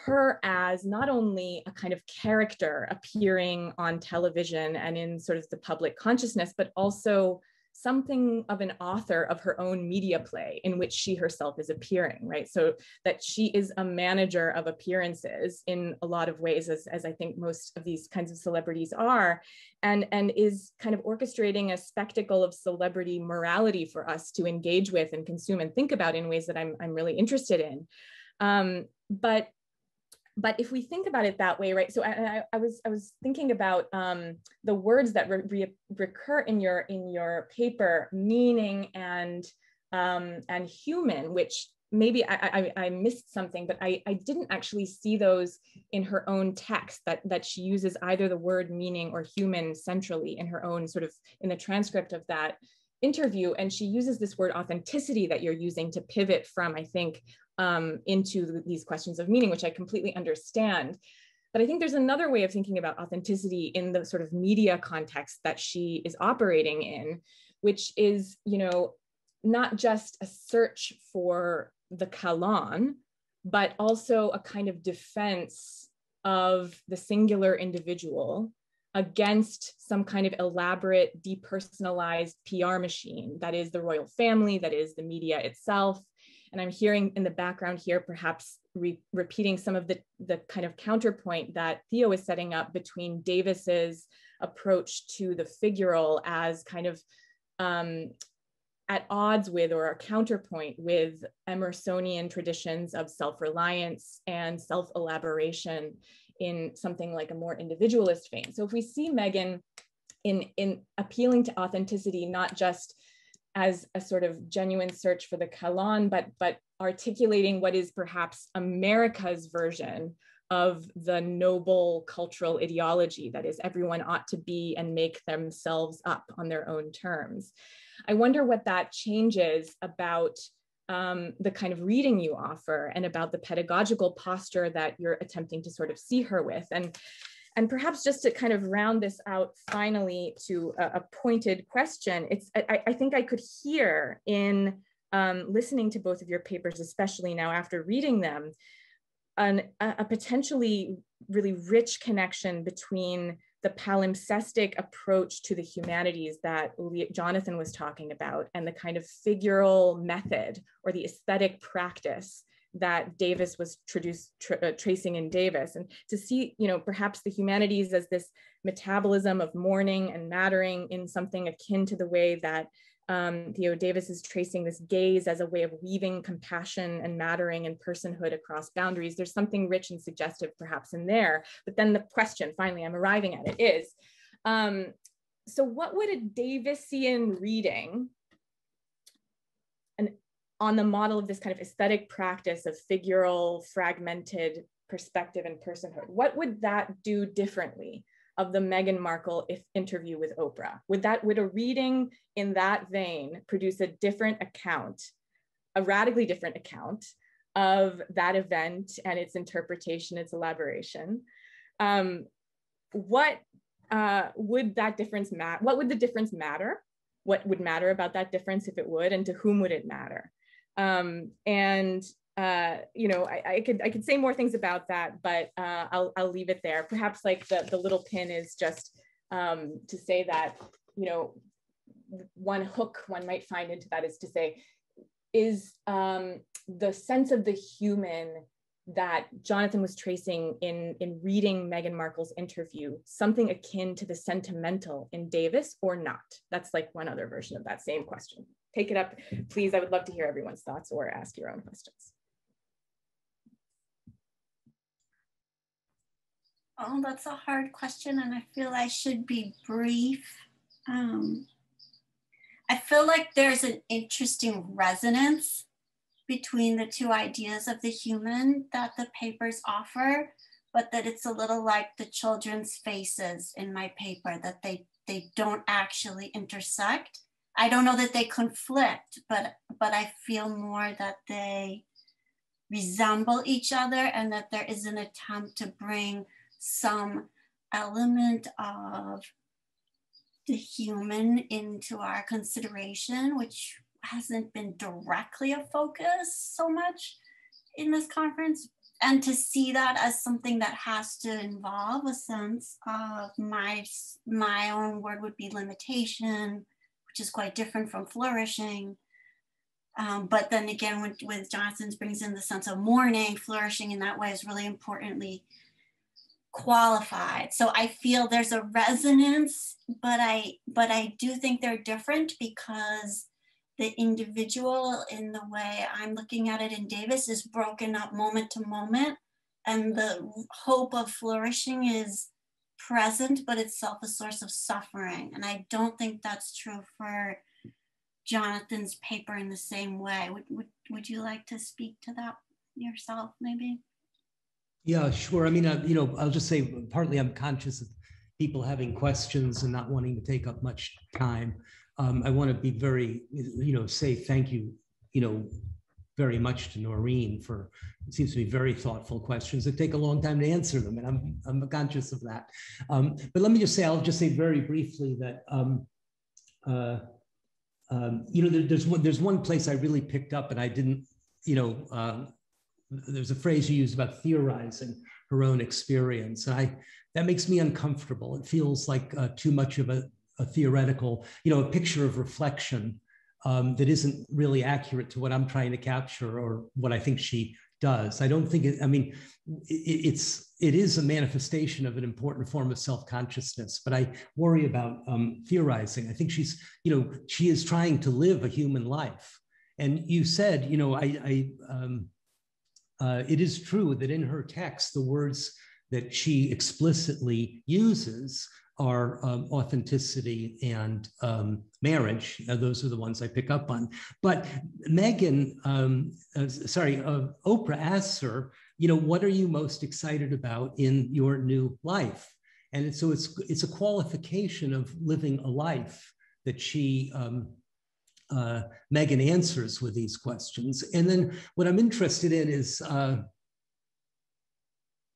her as not only a kind of character appearing on television and in sort of the public consciousness, but also something of an author of her own media play in which she herself is appearing, right? So that she is a manager of appearances in a lot of ways, as, as I think most of these kinds of celebrities are, and, and is kind of orchestrating a spectacle of celebrity morality for us to engage with and consume and think about in ways that I'm, I'm really interested in. Um, but but if we think about it that way, right? So I, I was I was thinking about um, the words that re re recur in your in your paper, meaning and um, and human, which maybe I, I, I, missed something, but I, I didn't actually see those in her own text that, that she uses either the word meaning or human centrally in her own sort of in the transcript of that interview. And she uses this word authenticity that you're using to pivot from, I think, um, into these questions of meaning, which I completely understand. But I think there's another way of thinking about authenticity in the sort of media context that she is operating in, which is, you know, not just a search for the kalon, but also a kind of defense of the singular individual against some kind of elaborate depersonalized PR machine that is the royal family, that is the media itself, and I'm hearing in the background here, perhaps re repeating some of the, the kind of counterpoint that Theo is setting up between Davis's approach to the figural as kind of um, at odds with or a counterpoint with Emersonian traditions of self-reliance and self-elaboration in something like a more individualist vein. So if we see Meghan in, in appealing to authenticity, not just as a sort of genuine search for the Kalon, but, but articulating what is perhaps America's version of the noble cultural ideology that is everyone ought to be and make themselves up on their own terms. I wonder what that changes about um, the kind of reading you offer and about the pedagogical posture that you're attempting to sort of see her with. And and perhaps just to kind of round this out finally to a, a pointed question, it's I, I, think I could hear in um, listening to both of your papers, especially now after reading them, an, a, a potentially really rich connection between the palimpsestic approach to the humanities that Jonathan was talking about and the kind of figural method or the aesthetic practice that Davis was tra uh, tracing in Davis, and to see, you know, perhaps the humanities as this metabolism of mourning and mattering in something akin to the way that um, Theo Davis is tracing this gaze as a way of weaving compassion and mattering and personhood across boundaries. There's something rich and suggestive perhaps in there. But then the question, finally, I'm arriving at it is, um, so what would a Davisian reading on the model of this kind of aesthetic practice of figural, fragmented perspective and personhood. What would that do differently of the Meghan Markle if interview with Oprah? Would that would a reading in that vein produce a different account, a radically different account of that event and its interpretation, its elaboration? Um, what uh, would that difference matter? What would the difference matter? What would matter about that difference if it would, and to whom would it matter? Um, and uh, you know, I, I, could I could say more things about that, but uh, I'll I'll leave it there. Perhaps like the the little pin is just um, to say that you know one hook one might find into that is to say is um, the sense of the human that Jonathan was tracing in, in reading Meghan Markle's interview, something akin to the sentimental in Davis or not? That's like one other version of that same question. Take it up, please. I would love to hear everyone's thoughts or ask your own questions. Oh, that's a hard question, and I feel I should be brief. Um, I feel like there's an interesting resonance between the two ideas of the human that the papers offer, but that it's a little like the children's faces in my paper, that they, they don't actually intersect. I don't know that they conflict, but, but I feel more that they resemble each other and that there is an attempt to bring some element of the human into our consideration, which hasn't been directly a focus so much in this conference. And to see that as something that has to involve a sense of my, my own word would be limitation, which is quite different from flourishing. Um, but then again, when, with Johnson's brings in the sense of mourning, flourishing in that way is really importantly qualified. So I feel there's a resonance, but I but I do think they're different because the individual in the way I'm looking at it in Davis is broken up moment to moment. And the hope of flourishing is present, but itself a source of suffering. And I don't think that's true for Jonathan's paper in the same way. Would, would, would you like to speak to that yourself, maybe? Yeah, sure. I mean, uh, you know, I'll just say partly I'm conscious of people having questions and not wanting to take up much time. Um, I want to be very, you know, say thank you, you know, very much to Noreen for it seems to be very thoughtful questions that take a long time to answer them, and I'm I'm conscious of that. Um, but let me just say, I'll just say very briefly that um, uh, um, you know, there, there's one there's one place I really picked up, and I didn't, you know, uh, there's a phrase you use about theorizing her own experience. And I, that makes me uncomfortable. It feels like uh, too much of a, a, theoretical, you know, a picture of reflection um, that isn't really accurate to what I'm trying to capture or what I think she does. I don't think it, I mean, it, it's, it is a manifestation of an important form of self-consciousness, but I worry about um, theorizing. I think she's, you know, she is trying to live a human life. And you said, you know, I, I um, uh, it is true that in her text, the words that she explicitly uses are um, authenticity and um, marriage. Uh, those are the ones I pick up on. But Meghan, um, uh, sorry, uh, Oprah asks her, you know, what are you most excited about in your new life? And so it's it's a qualification of living a life that she um, uh, Meghan answers with these questions. And then what I'm interested in is, uh,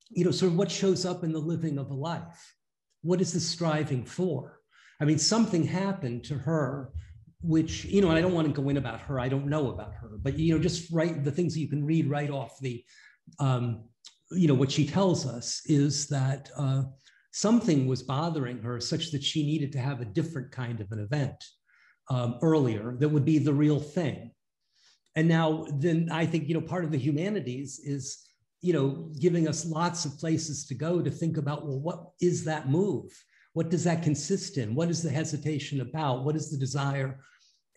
you know, sort of what shows up in the living of a life. What is this striving for? I mean, something happened to her, which, you know, I don't want to go in about her. I don't know about her, but, you know, just write the things that you can read right off the, um, you know, what she tells us is that uh, something was bothering her such that she needed to have a different kind of an event um, earlier that would be the real thing. And now, then I think, you know, part of the humanities is, you know, giving us lots of places to go to think about, well, what is that move? What does that consist in? What is the hesitation about? What is the desire?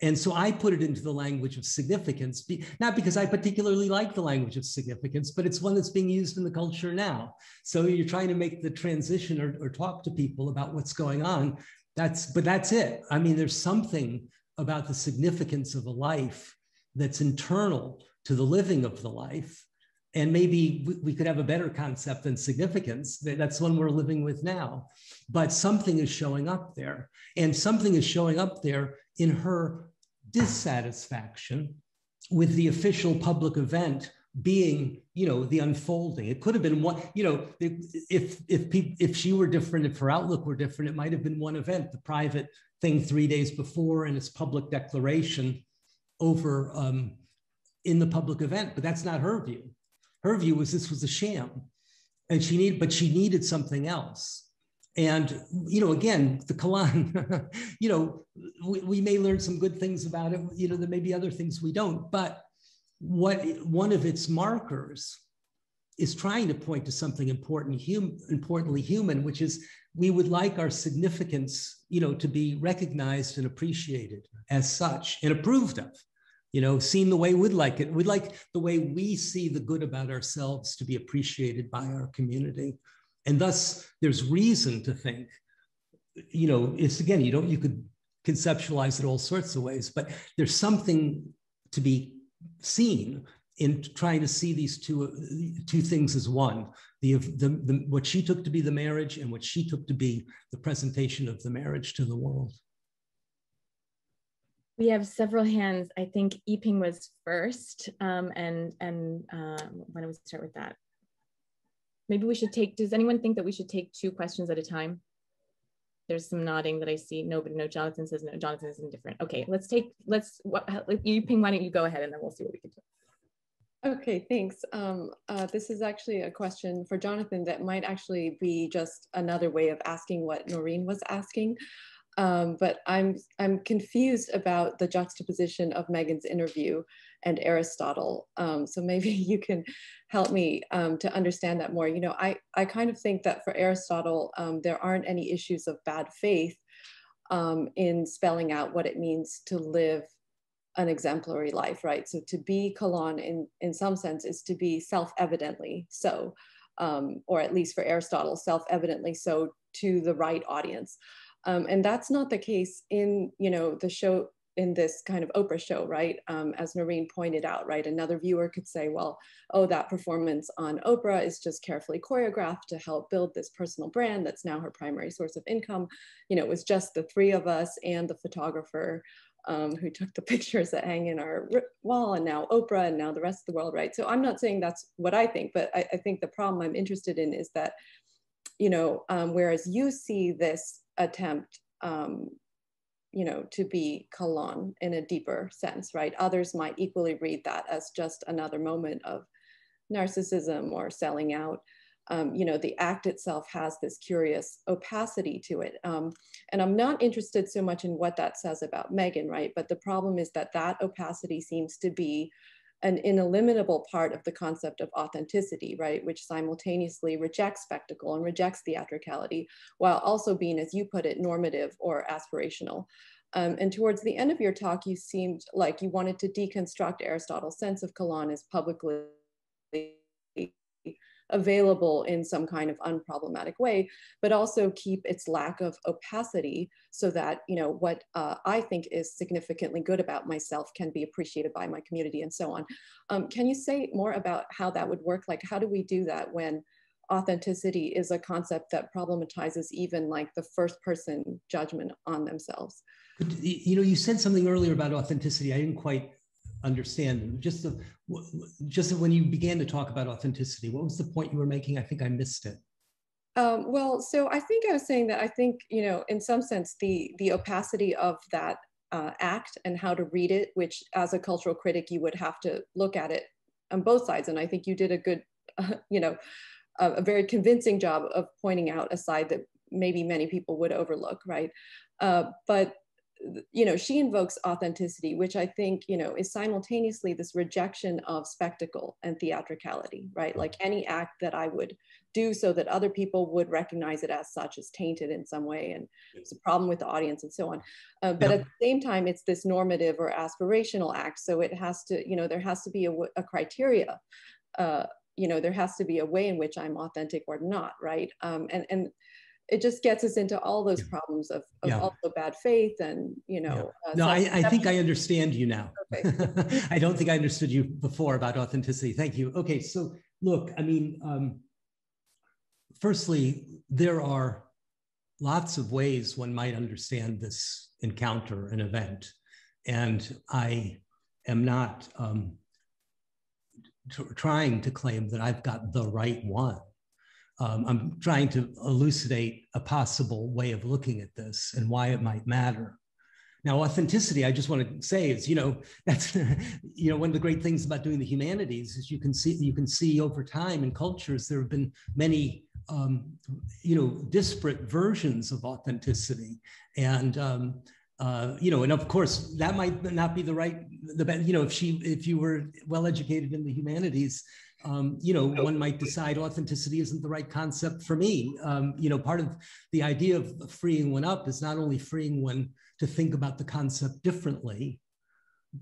And so I put it into the language of significance, not because I particularly like the language of significance, but it's one that's being used in the culture now. So you're trying to make the transition or, or talk to people about what's going on that's but that's it i mean there's something about the significance of a life that's internal to the living of the life and maybe we could have a better concept than significance. That's one we're living with now. But something is showing up there. And something is showing up there in her dissatisfaction with the official public event being you know the unfolding. It could have been one you know if if if, if she were different if her outlook were different it might have been one event the private thing three days before and its public declaration over um, in the public event. But that's not her view her view was this was a sham and she needed but she needed something else. And you know again the Kalon you know we, we may learn some good things about it you know there may be other things we don't but what one of its markers is trying to point to something important, hum, importantly human, which is we would like our significance, you know, to be recognized and appreciated as such and approved of, you know, seen the way we'd like it. We'd like the way we see the good about ourselves to be appreciated by our community. And thus, there's reason to think, you know, it's again, you don't, you could conceptualize it all sorts of ways, but there's something to be seen in trying to see these two two things as one the, the, the what she took to be the marriage and what she took to be the presentation of the marriage to the world we have several hands i think Yiping was first um, and and uh, why don't we start with that maybe we should take does anyone think that we should take two questions at a time there's some nodding that I see. Nobody, no, Jonathan says no, Jonathan is indifferent. Okay, let's take, let's, what, Yiping, why don't you go ahead and then we'll see what we can do. Okay, thanks. Um, uh, this is actually a question for Jonathan that might actually be just another way of asking what Noreen was asking. Um, but I'm, I'm confused about the juxtaposition of Meghan's interview and Aristotle. Um, so maybe you can help me um, to understand that more. You know, I, I kind of think that for Aristotle, um, there aren't any issues of bad faith um, in spelling out what it means to live an exemplary life, right? So to be kalon in, in some sense is to be self-evidently so, um, or at least for Aristotle, self-evidently so to the right audience. Um, and that's not the case in, you know, the show, in this kind of Oprah show, right? Um, as Noreen pointed out, right? Another viewer could say, well, oh, that performance on Oprah is just carefully choreographed to help build this personal brand that's now her primary source of income. You know, it was just the three of us and the photographer um, who took the pictures that hang in our wall and now Oprah and now the rest of the world, right? So I'm not saying that's what I think, but I, I think the problem I'm interested in is that, you know, um, whereas you see this attempt, um, you know, to be Kalon in a deeper sense, right? Others might equally read that as just another moment of narcissism or selling out um, you know, the act itself has this curious opacity to it. Um, and I'm not interested so much in what that says about Meghan, right? But the problem is that that opacity seems to be an ineliminable part of the concept of authenticity, right? Which simultaneously rejects spectacle and rejects theatricality, while also being, as you put it, normative or aspirational. Um, and towards the end of your talk, you seemed like you wanted to deconstruct Aristotle's sense of Kalon as publicly available in some kind of unproblematic way, but also keep its lack of opacity so that, you know, what uh, I think is significantly good about myself can be appreciated by my community and so on. Um, can you say more about how that would work? Like, how do we do that when authenticity is a concept that problematizes even like the first person judgment on themselves? You know, you said something earlier about authenticity. I didn't quite understand. them. Just the, just when you began to talk about authenticity, what was the point you were making? I think I missed it. Um, well, so I think I was saying that I think you know, in some sense, the the opacity of that uh, act and how to read it, which as a cultural critic you would have to look at it on both sides, and I think you did a good, uh, you know, a, a, very convincing job of pointing out a side that maybe many people would overlook, right? Uh, but you know, she invokes authenticity, which I think, you know, is simultaneously this rejection of spectacle and theatricality, right? Like any act that I would do so that other people would recognize it as such is tainted in some way. And it's a problem with the audience and so on. Uh, but at the same time, it's this normative or aspirational act. So it has to, you know, there has to be a, a criteria. Uh, you know, there has to be a way in which I'm authentic or not, right? Um, and, and it just gets us into all those problems of, of yeah. also bad faith and you know yeah. uh, no I, I, think i understand you now. I don't think i understood you before about authenticity. Thank you. Okay so look i mean um, firstly there are lots of ways one might understand this encounter an event and i am not um, trying to claim that i've got the right one um, I'm trying to elucidate a possible way of looking at this and why it might matter. Now, authenticity, I just want to say is, you know, that's, you know, one of the great things about doing the humanities is you can see, you can see over time in cultures, there have been many, um, you know, disparate versions of authenticity. And, um, uh, you know, and of course that might not be the right, the best, you know, if she, if you were well educated in the humanities, Um, you know, one might decide authenticity isn't the right concept for me. Um, you know, part of the idea of freeing one up is not only freeing one to think about the concept differently,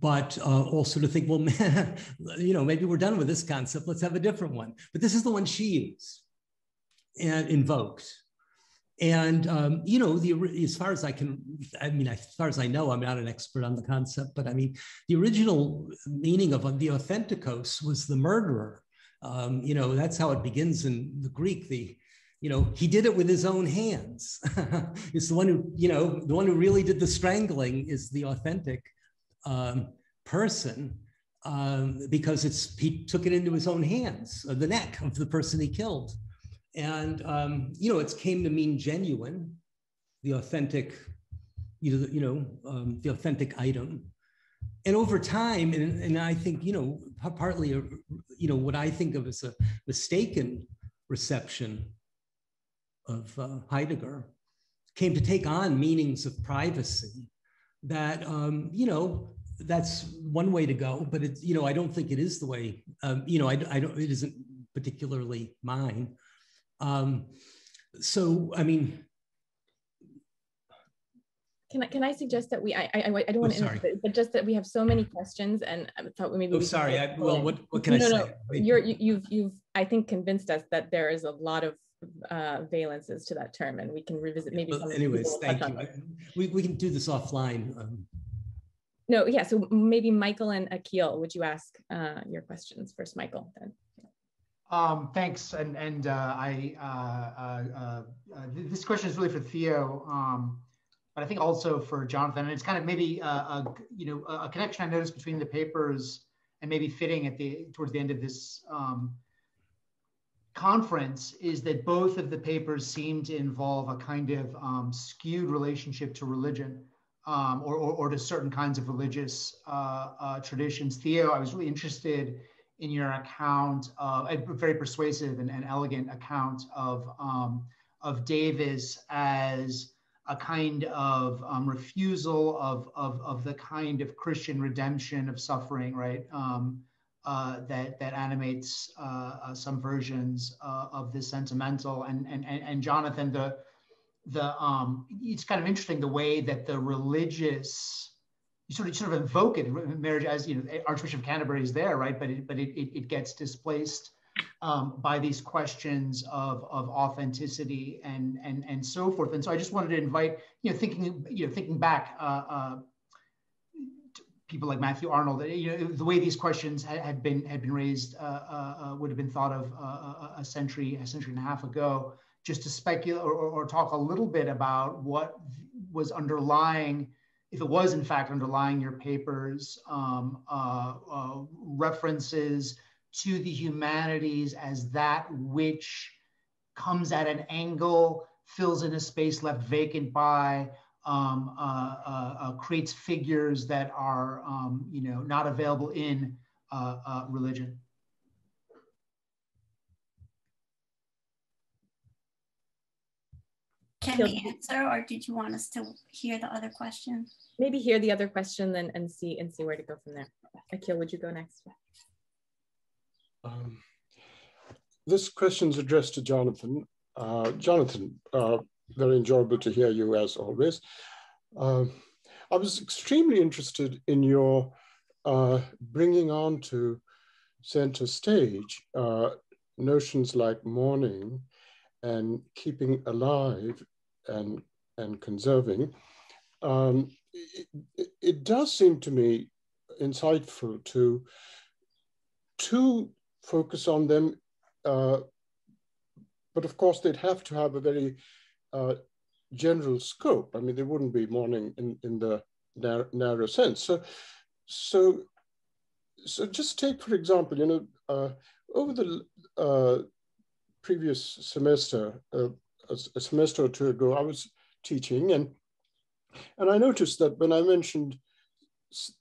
but uh, also to think, well, man, you know, maybe we're done with this concept. Let's have a different one. But this is the one she used and invoked. And um, you know, the as far as I can, I mean, as far as I know, I'm not an expert on the concept, but I mean, the original meaning of the authenticos was the murderer. Um, you know, that's how it begins in the Greek. The you know, he did it with his own hands. it's the one who, you know, the one who really did the strangling is the authentic um, person um, because it's he took it into his own hands, uh, the neck of the person he killed. And, um, you know, it came to mean genuine, the authentic, you know, you know um, the authentic item. And over time, and, and I think, you know, partly, a, you know, what I think of as a mistaken reception of uh, Heidegger came to take on meanings of privacy that, um, you know, that's one way to go, but it's, you know, I don't think it is the way, um, you know, I, I don't, it isn't particularly mine. Um, so, I mean, can I, can I suggest that we, I, I, I don't want to, oh, but just that we have so many questions and I thought we maybe. Oh, we sorry. I, well, what, what can no, I no, say? No, you're, you, you've, you've, I think convinced us that there is a lot of uh, valences to that term and we can revisit maybe. Well, anyways, thank you. I, we, we can do this offline. Um, no, yeah. So maybe Michael and Akeel, would you ask uh, your questions first, Michael? Then. Um, thanks, and and uh, I uh, uh, uh this question is really for Theo, um, but I think also for Jonathan. And it's kind of maybe uh, a you know a connection I noticed between the papers and maybe fitting at the towards the end of this um, conference is that both of the papers seem to involve a kind of um, skewed relationship to religion. Um, or, or, or, to certain kinds of religious traditions. Theo, I was really interested in your account, uh, a very persuasive and, and elegant account of, um, of Davis as a kind of um, refusal of, of, of the kind of Christian redemption of suffering, right? Um, uh, that that animates uh, uh, some versions uh, of this sentimental and, and and Jonathan the the um, it's kind of interesting the way that the religious you sort of sort of invoke it marriage as you know archbishop of canterbury is there right but it but it, it, it gets displaced um, by these questions of of authenticity and and and so forth. And so i just wanted to invite you know thinking you know thinking back uh, uh, people like matthew arnold you know the way these questions had, had been had been raised uh, uh, uh would have been thought of uh, a century a century and a half ago just to speculate or, or talk a little bit about what was underlying if it was in fact underlying your papers, um, references to the humanities as that which comes at an angle, fills in a space left vacant by, um, uh, uh, uh creates figures that are, um, you know, not available in uh, religion. Can we answer, or did you want us to hear the other question? Maybe hear the other question then and see and see where to go from there. Akeel, would you go next? Um, this question is addressed to Jonathan. Uh, Jonathan, uh, very enjoyable to hear you as always. Uh, I was extremely interested in your uh, bringing on to center stage uh, notions like mourning and keeping alive and, and conserving, um, it, it, does seem to me insightful to, to focus on them, uh, but of course they'd have to have a very uh, general scope. I mean, they wouldn't be mourning in, in the narrow, narrow sense. So, so, so just take, for example, you know, uh, over the uh, previous semester, uh, a, a, semester or two ago, I was teaching and and I noticed that when I mentioned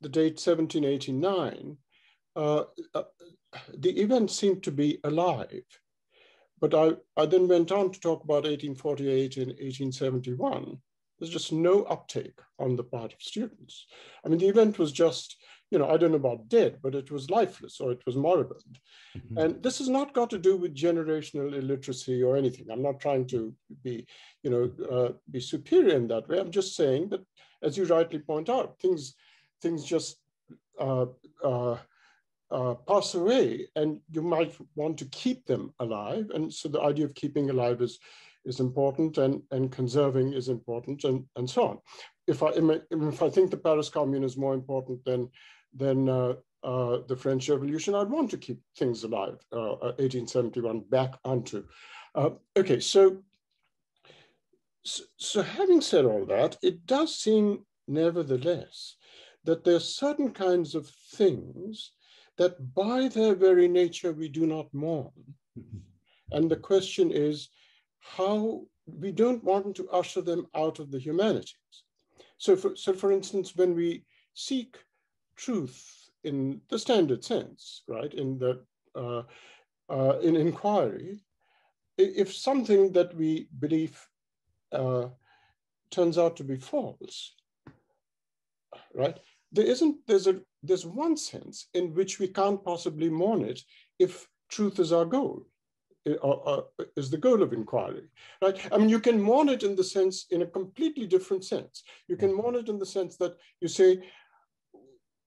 the date 1789, uh, uh, the event seemed to be alive. But I, I then went on to talk about 1848 and 1871. There's just no uptake on the part of students. I mean, the event was just you know, I don't know about dead, but it was lifeless or it was moribund. Mm-hmm. And this has not got to do with generational illiteracy or anything. I'm not trying to be, you know, uh, be superior in that way. I'm just saying that, as you rightly point out, things, things just uh, uh, uh, pass away and you might want to keep them alive. And so the idea of keeping alive is, is important and, and conserving is important and, and so on. If I, if I think the Paris Commune is more important than, than uh, uh, the French Revolution, I'd want to keep things alive, 1871 uh, back onto. Uh, okay, so, so, so having said all that, it does seem nevertheless that there are certain kinds of things that by their very nature we do not mourn. Mm-hmm. And the question is how we don't want to usher them out of the humanities. So for, so for instance, when we seek truth in the standard sense, right, in the uh, uh, in inquiry, if something that we believe uh, turns out to be false, right, there isn't, there's a, there's one sense in which we can't possibly mourn it if truth is our goal, or, or is the goal of inquiry, right? I mean, you can mourn it in the sense, in a completely different sense. You can mourn it in the sense that you say,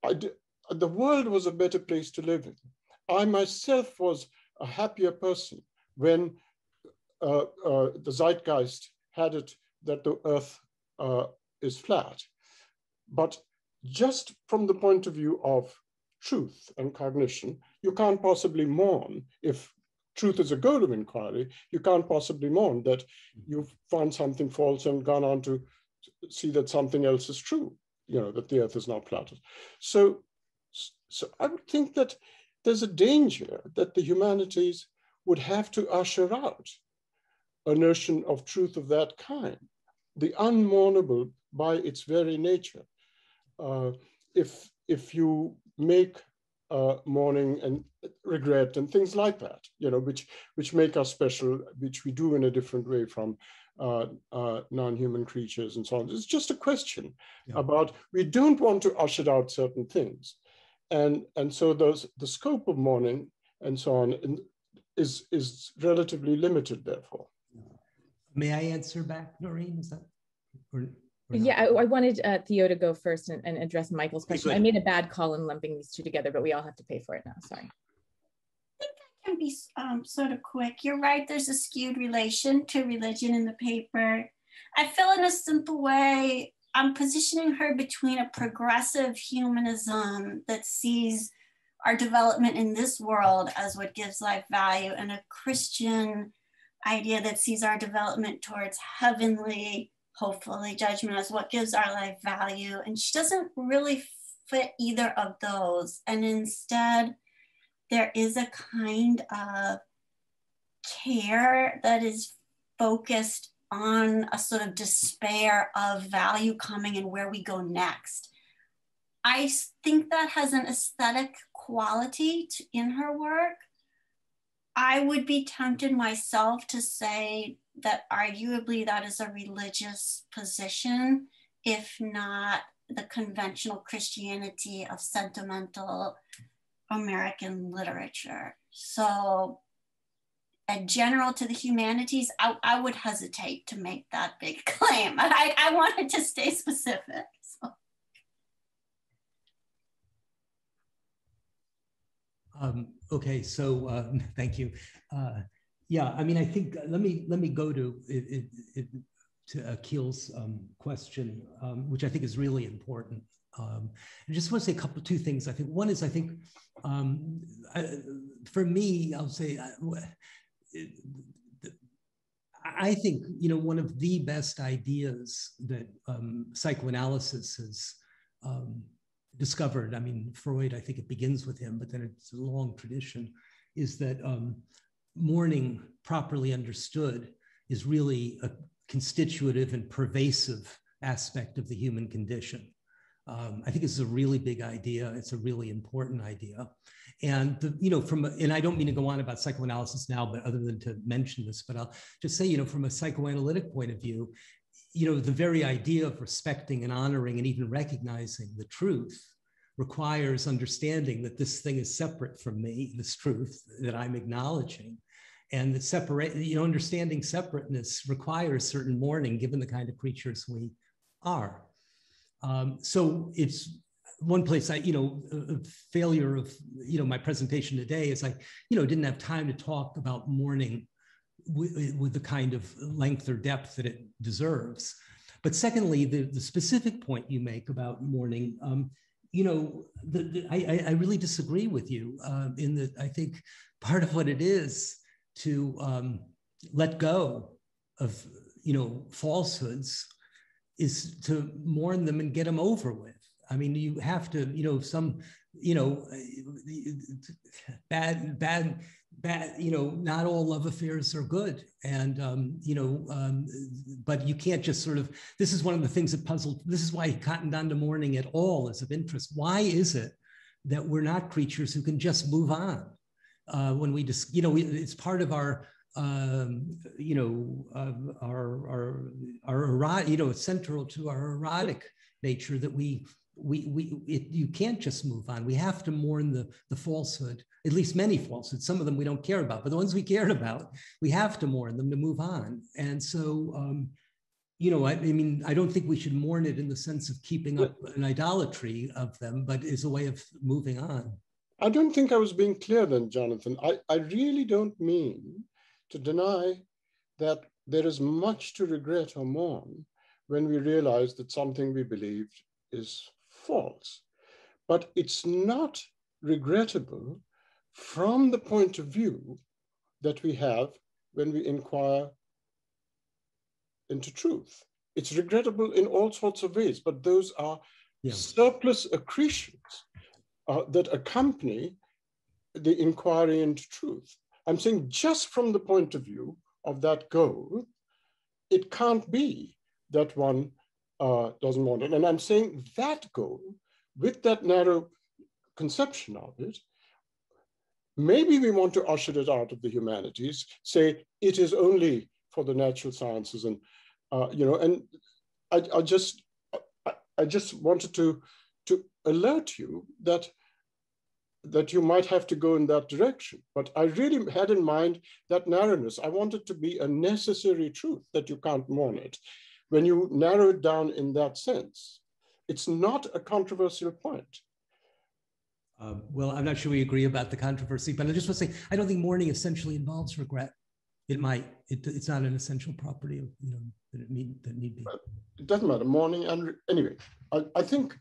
the world was a better place to live in. I myself was a happier person when uh, uh, the zeitgeist had it that the earth uh, is flat. But just from the point of view of truth and cognition, you can't possibly mourn if truth is a goal of inquiry, you can't possibly mourn that you've found something false and gone on to see that something else is true, you know, that the earth is not flat. So, so I would think that there's a danger that the humanities would have to usher out a notion of truth of that kind, the unmournable by its very nature if if you make uh, mourning and regret and things like that, you know, which which make us special, which we do in a different way from uh, uh, non-human creatures and so on. It's just a question yeah. about we don't want to usher out certain things, and and so the the scope of mourning and so on is is relatively limited. Therefore, may I answer back, Noreen? Is that? Or, yeah, I, I wanted uh, Theo to go first and, and address Michael's question. I made a bad call in lumping these two together, but we all have to pay for it now. Sorry. I think that can be um, sort of quick. You're right, there's a skewed relation to religion in the paper. I feel in a simple way, I'm positioning her between a progressive humanism that sees our development in this world as what gives life value and a Christian idea that sees our development towards heavenly hopefully judgment is what gives our life value. And she doesn't really fit either of those. And instead, there is a kind of care that is focused on a sort of despair of value coming and where we go next. I think that has an aesthetic quality to, in her work. I would be tempted myself to say that arguably that is a religious position, if not the conventional Christianity of sentimental American literature. So, a general to the humanities, I, I would hesitate to make that big claim. I, I wanted to stay specific. So. Um, okay, so uh, thank you. Uh, yeah, I mean, I think let me let me go to it, it, it, to Akeel's um, question, um, which I think is really important. Um, I just want to say a couple two things. I think one is I think um, I, for me, I'll say uh, I think you know one of the best ideas that psychoanalysis has um, discovered. I mean, Freud. I think it begins with him, but then it's a long tradition. Is that mourning properly understood is really a constitutive and pervasive aspect of the human condition. Um, I think this is a really big idea. It's a really important idea. And, the, you know, from, and I don't mean to go on about psychoanalysis now, but other than to mention this, but I'll just say, you know, from a psychoanalytic point of view, you know, the very idea of respecting and honoring and even recognizing the truth requires understanding that this thing is separate from me, this truth that I'm acknowledging. And that separate, you know, understanding separateness requires certain mourning given the kind of creatures we are. Um, so it's one place I, you know, a, failure of, you know, my presentation today is I, you know, didn't have time to talk about mourning with, with the kind of length or depth that it deserves. But secondly, the, the specific point you make about mourning, um, you know, the, the, I, I really disagree with you uh, in that I think part of what it is to um, let go of, you know, falsehoods is to mourn them and get them over with. I mean, you have to, you know, some, you know, bad, bad, bad, you know, not all love affairs are good. And, um, you know, um, but you can't just sort of, this is one of the things that puzzled, this is why cottoned on to mourning at all is of interest. Why is it that we're not creatures who can just move on? Uh, when we just, you know, we, it's part of our, um, you know, uh, our, our, our erotic, you know, it's central to our erotic nature that we we, we it, you can't just move on. We have to mourn the, the falsehood, at least many falsehoods. Some of them we don't care about, but the ones we cared about, we have to mourn them to move on. And so, um, you know, I, I, mean, I don't think we should mourn it in the sense of keeping up an idolatry of them, but as a way of moving on. I don't think I was being clear then, Jonathan. I, I really don't mean to deny that there is much to regret or mourn when we realize that something we believed is false. But it's not regrettable from the point of view that we have when we inquire into truth. It's regrettable in all sorts of ways, but those are yeah. surplus accretions uh, that accompany the inquiry into truth. I'm saying just from the point of view of that goal, it can't be that one uh, doesn't want it. And I'm saying that goal, with that narrow conception of it, maybe we want to usher it out of the humanities, say it is only for the natural sciences, and uh, you know, and I, I just, I, I just wanted to to alert you that that you might have to go in that direction. But I really had in mind that narrowness. I wanted to be a necessary truth that you can't mourn it when you narrow it down in that sense, it's not a controversial point. Uh, well, I'm not sure we agree about the controversy, but I just want to say I don't think mourning essentially involves regret. It might. It, it's not an essential property of you know that it need that need be. It doesn't matter. Mourning and anyway, I, I think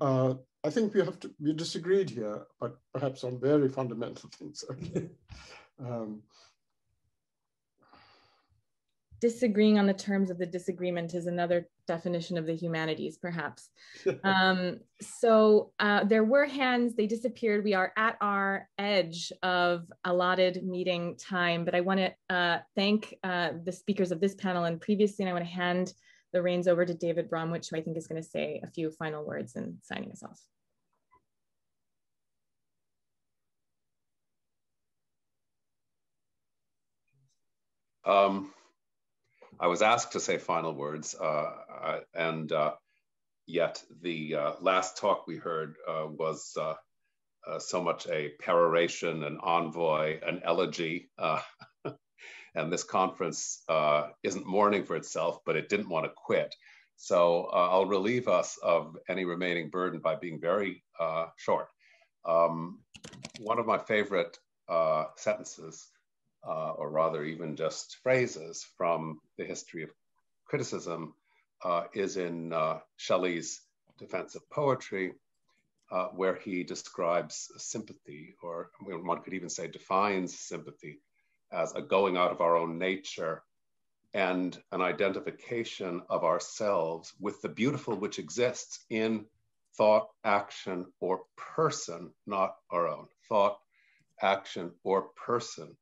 uh, I think we have to we disagreed here, but perhaps on very fundamental things. um, disagreeing on the terms of the disagreement is another definition of the humanities, perhaps. um, so uh, there were hands, they disappeared. We are at our edge of allotted meeting time, but I want to uh, thank uh, the speakers of this panel and previously, and I want to hand the reins over to David Bromwich, who I think is going to say a few final words and signing us off. Um, I was asked to say final words, uh, uh, and uh, yet the uh, last talk we heard uh, was uh, so much a peroration, an envoy, an elegy. and this conference isn't mourning for itself, but it didn't want to quit. So I'll relieve us of any remaining burden by being very short. Um, one of my favorite sentences uh, or rather even just phrases from the history of criticism, uh, is in uh, Shelley's Defense of Poetry, uh, where he describes sympathy, or one could even say defines sympathy as a going out of our own nature and an identification of ourselves with the beautiful which exists in thought, action, or person, not our own. Thought, action, or person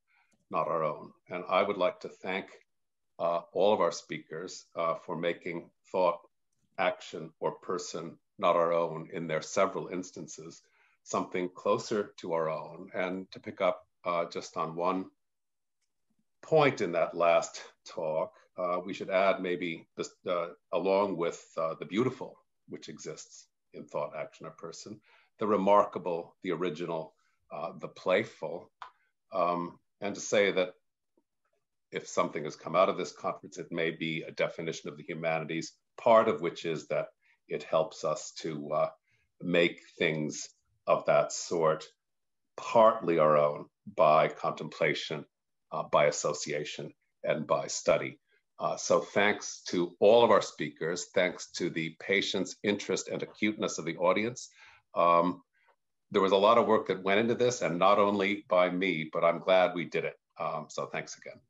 not our own. And I would like to thank uh, all of our speakers uh, for making thought, action, or person not our own in their several instances something closer to our own. And to pick up uh, just on one point in that last talk, uh, we should add maybe this, along with uh, the beautiful which exists in thought, action, or person, the remarkable, the original, uh, the playful, um, and to say that if something has come out of this conference, it may be a definition of the humanities, part of which is that it helps us to uh, make things of that sort partly our own by contemplation, uh, by association, and by study. Uh, so thanks to all of our speakers, thanks to the patience, interest, and acuteness of the audience. Um, there was a lot of work that went into this, and not only by me, but I'm glad we did it. Um, so thanks again.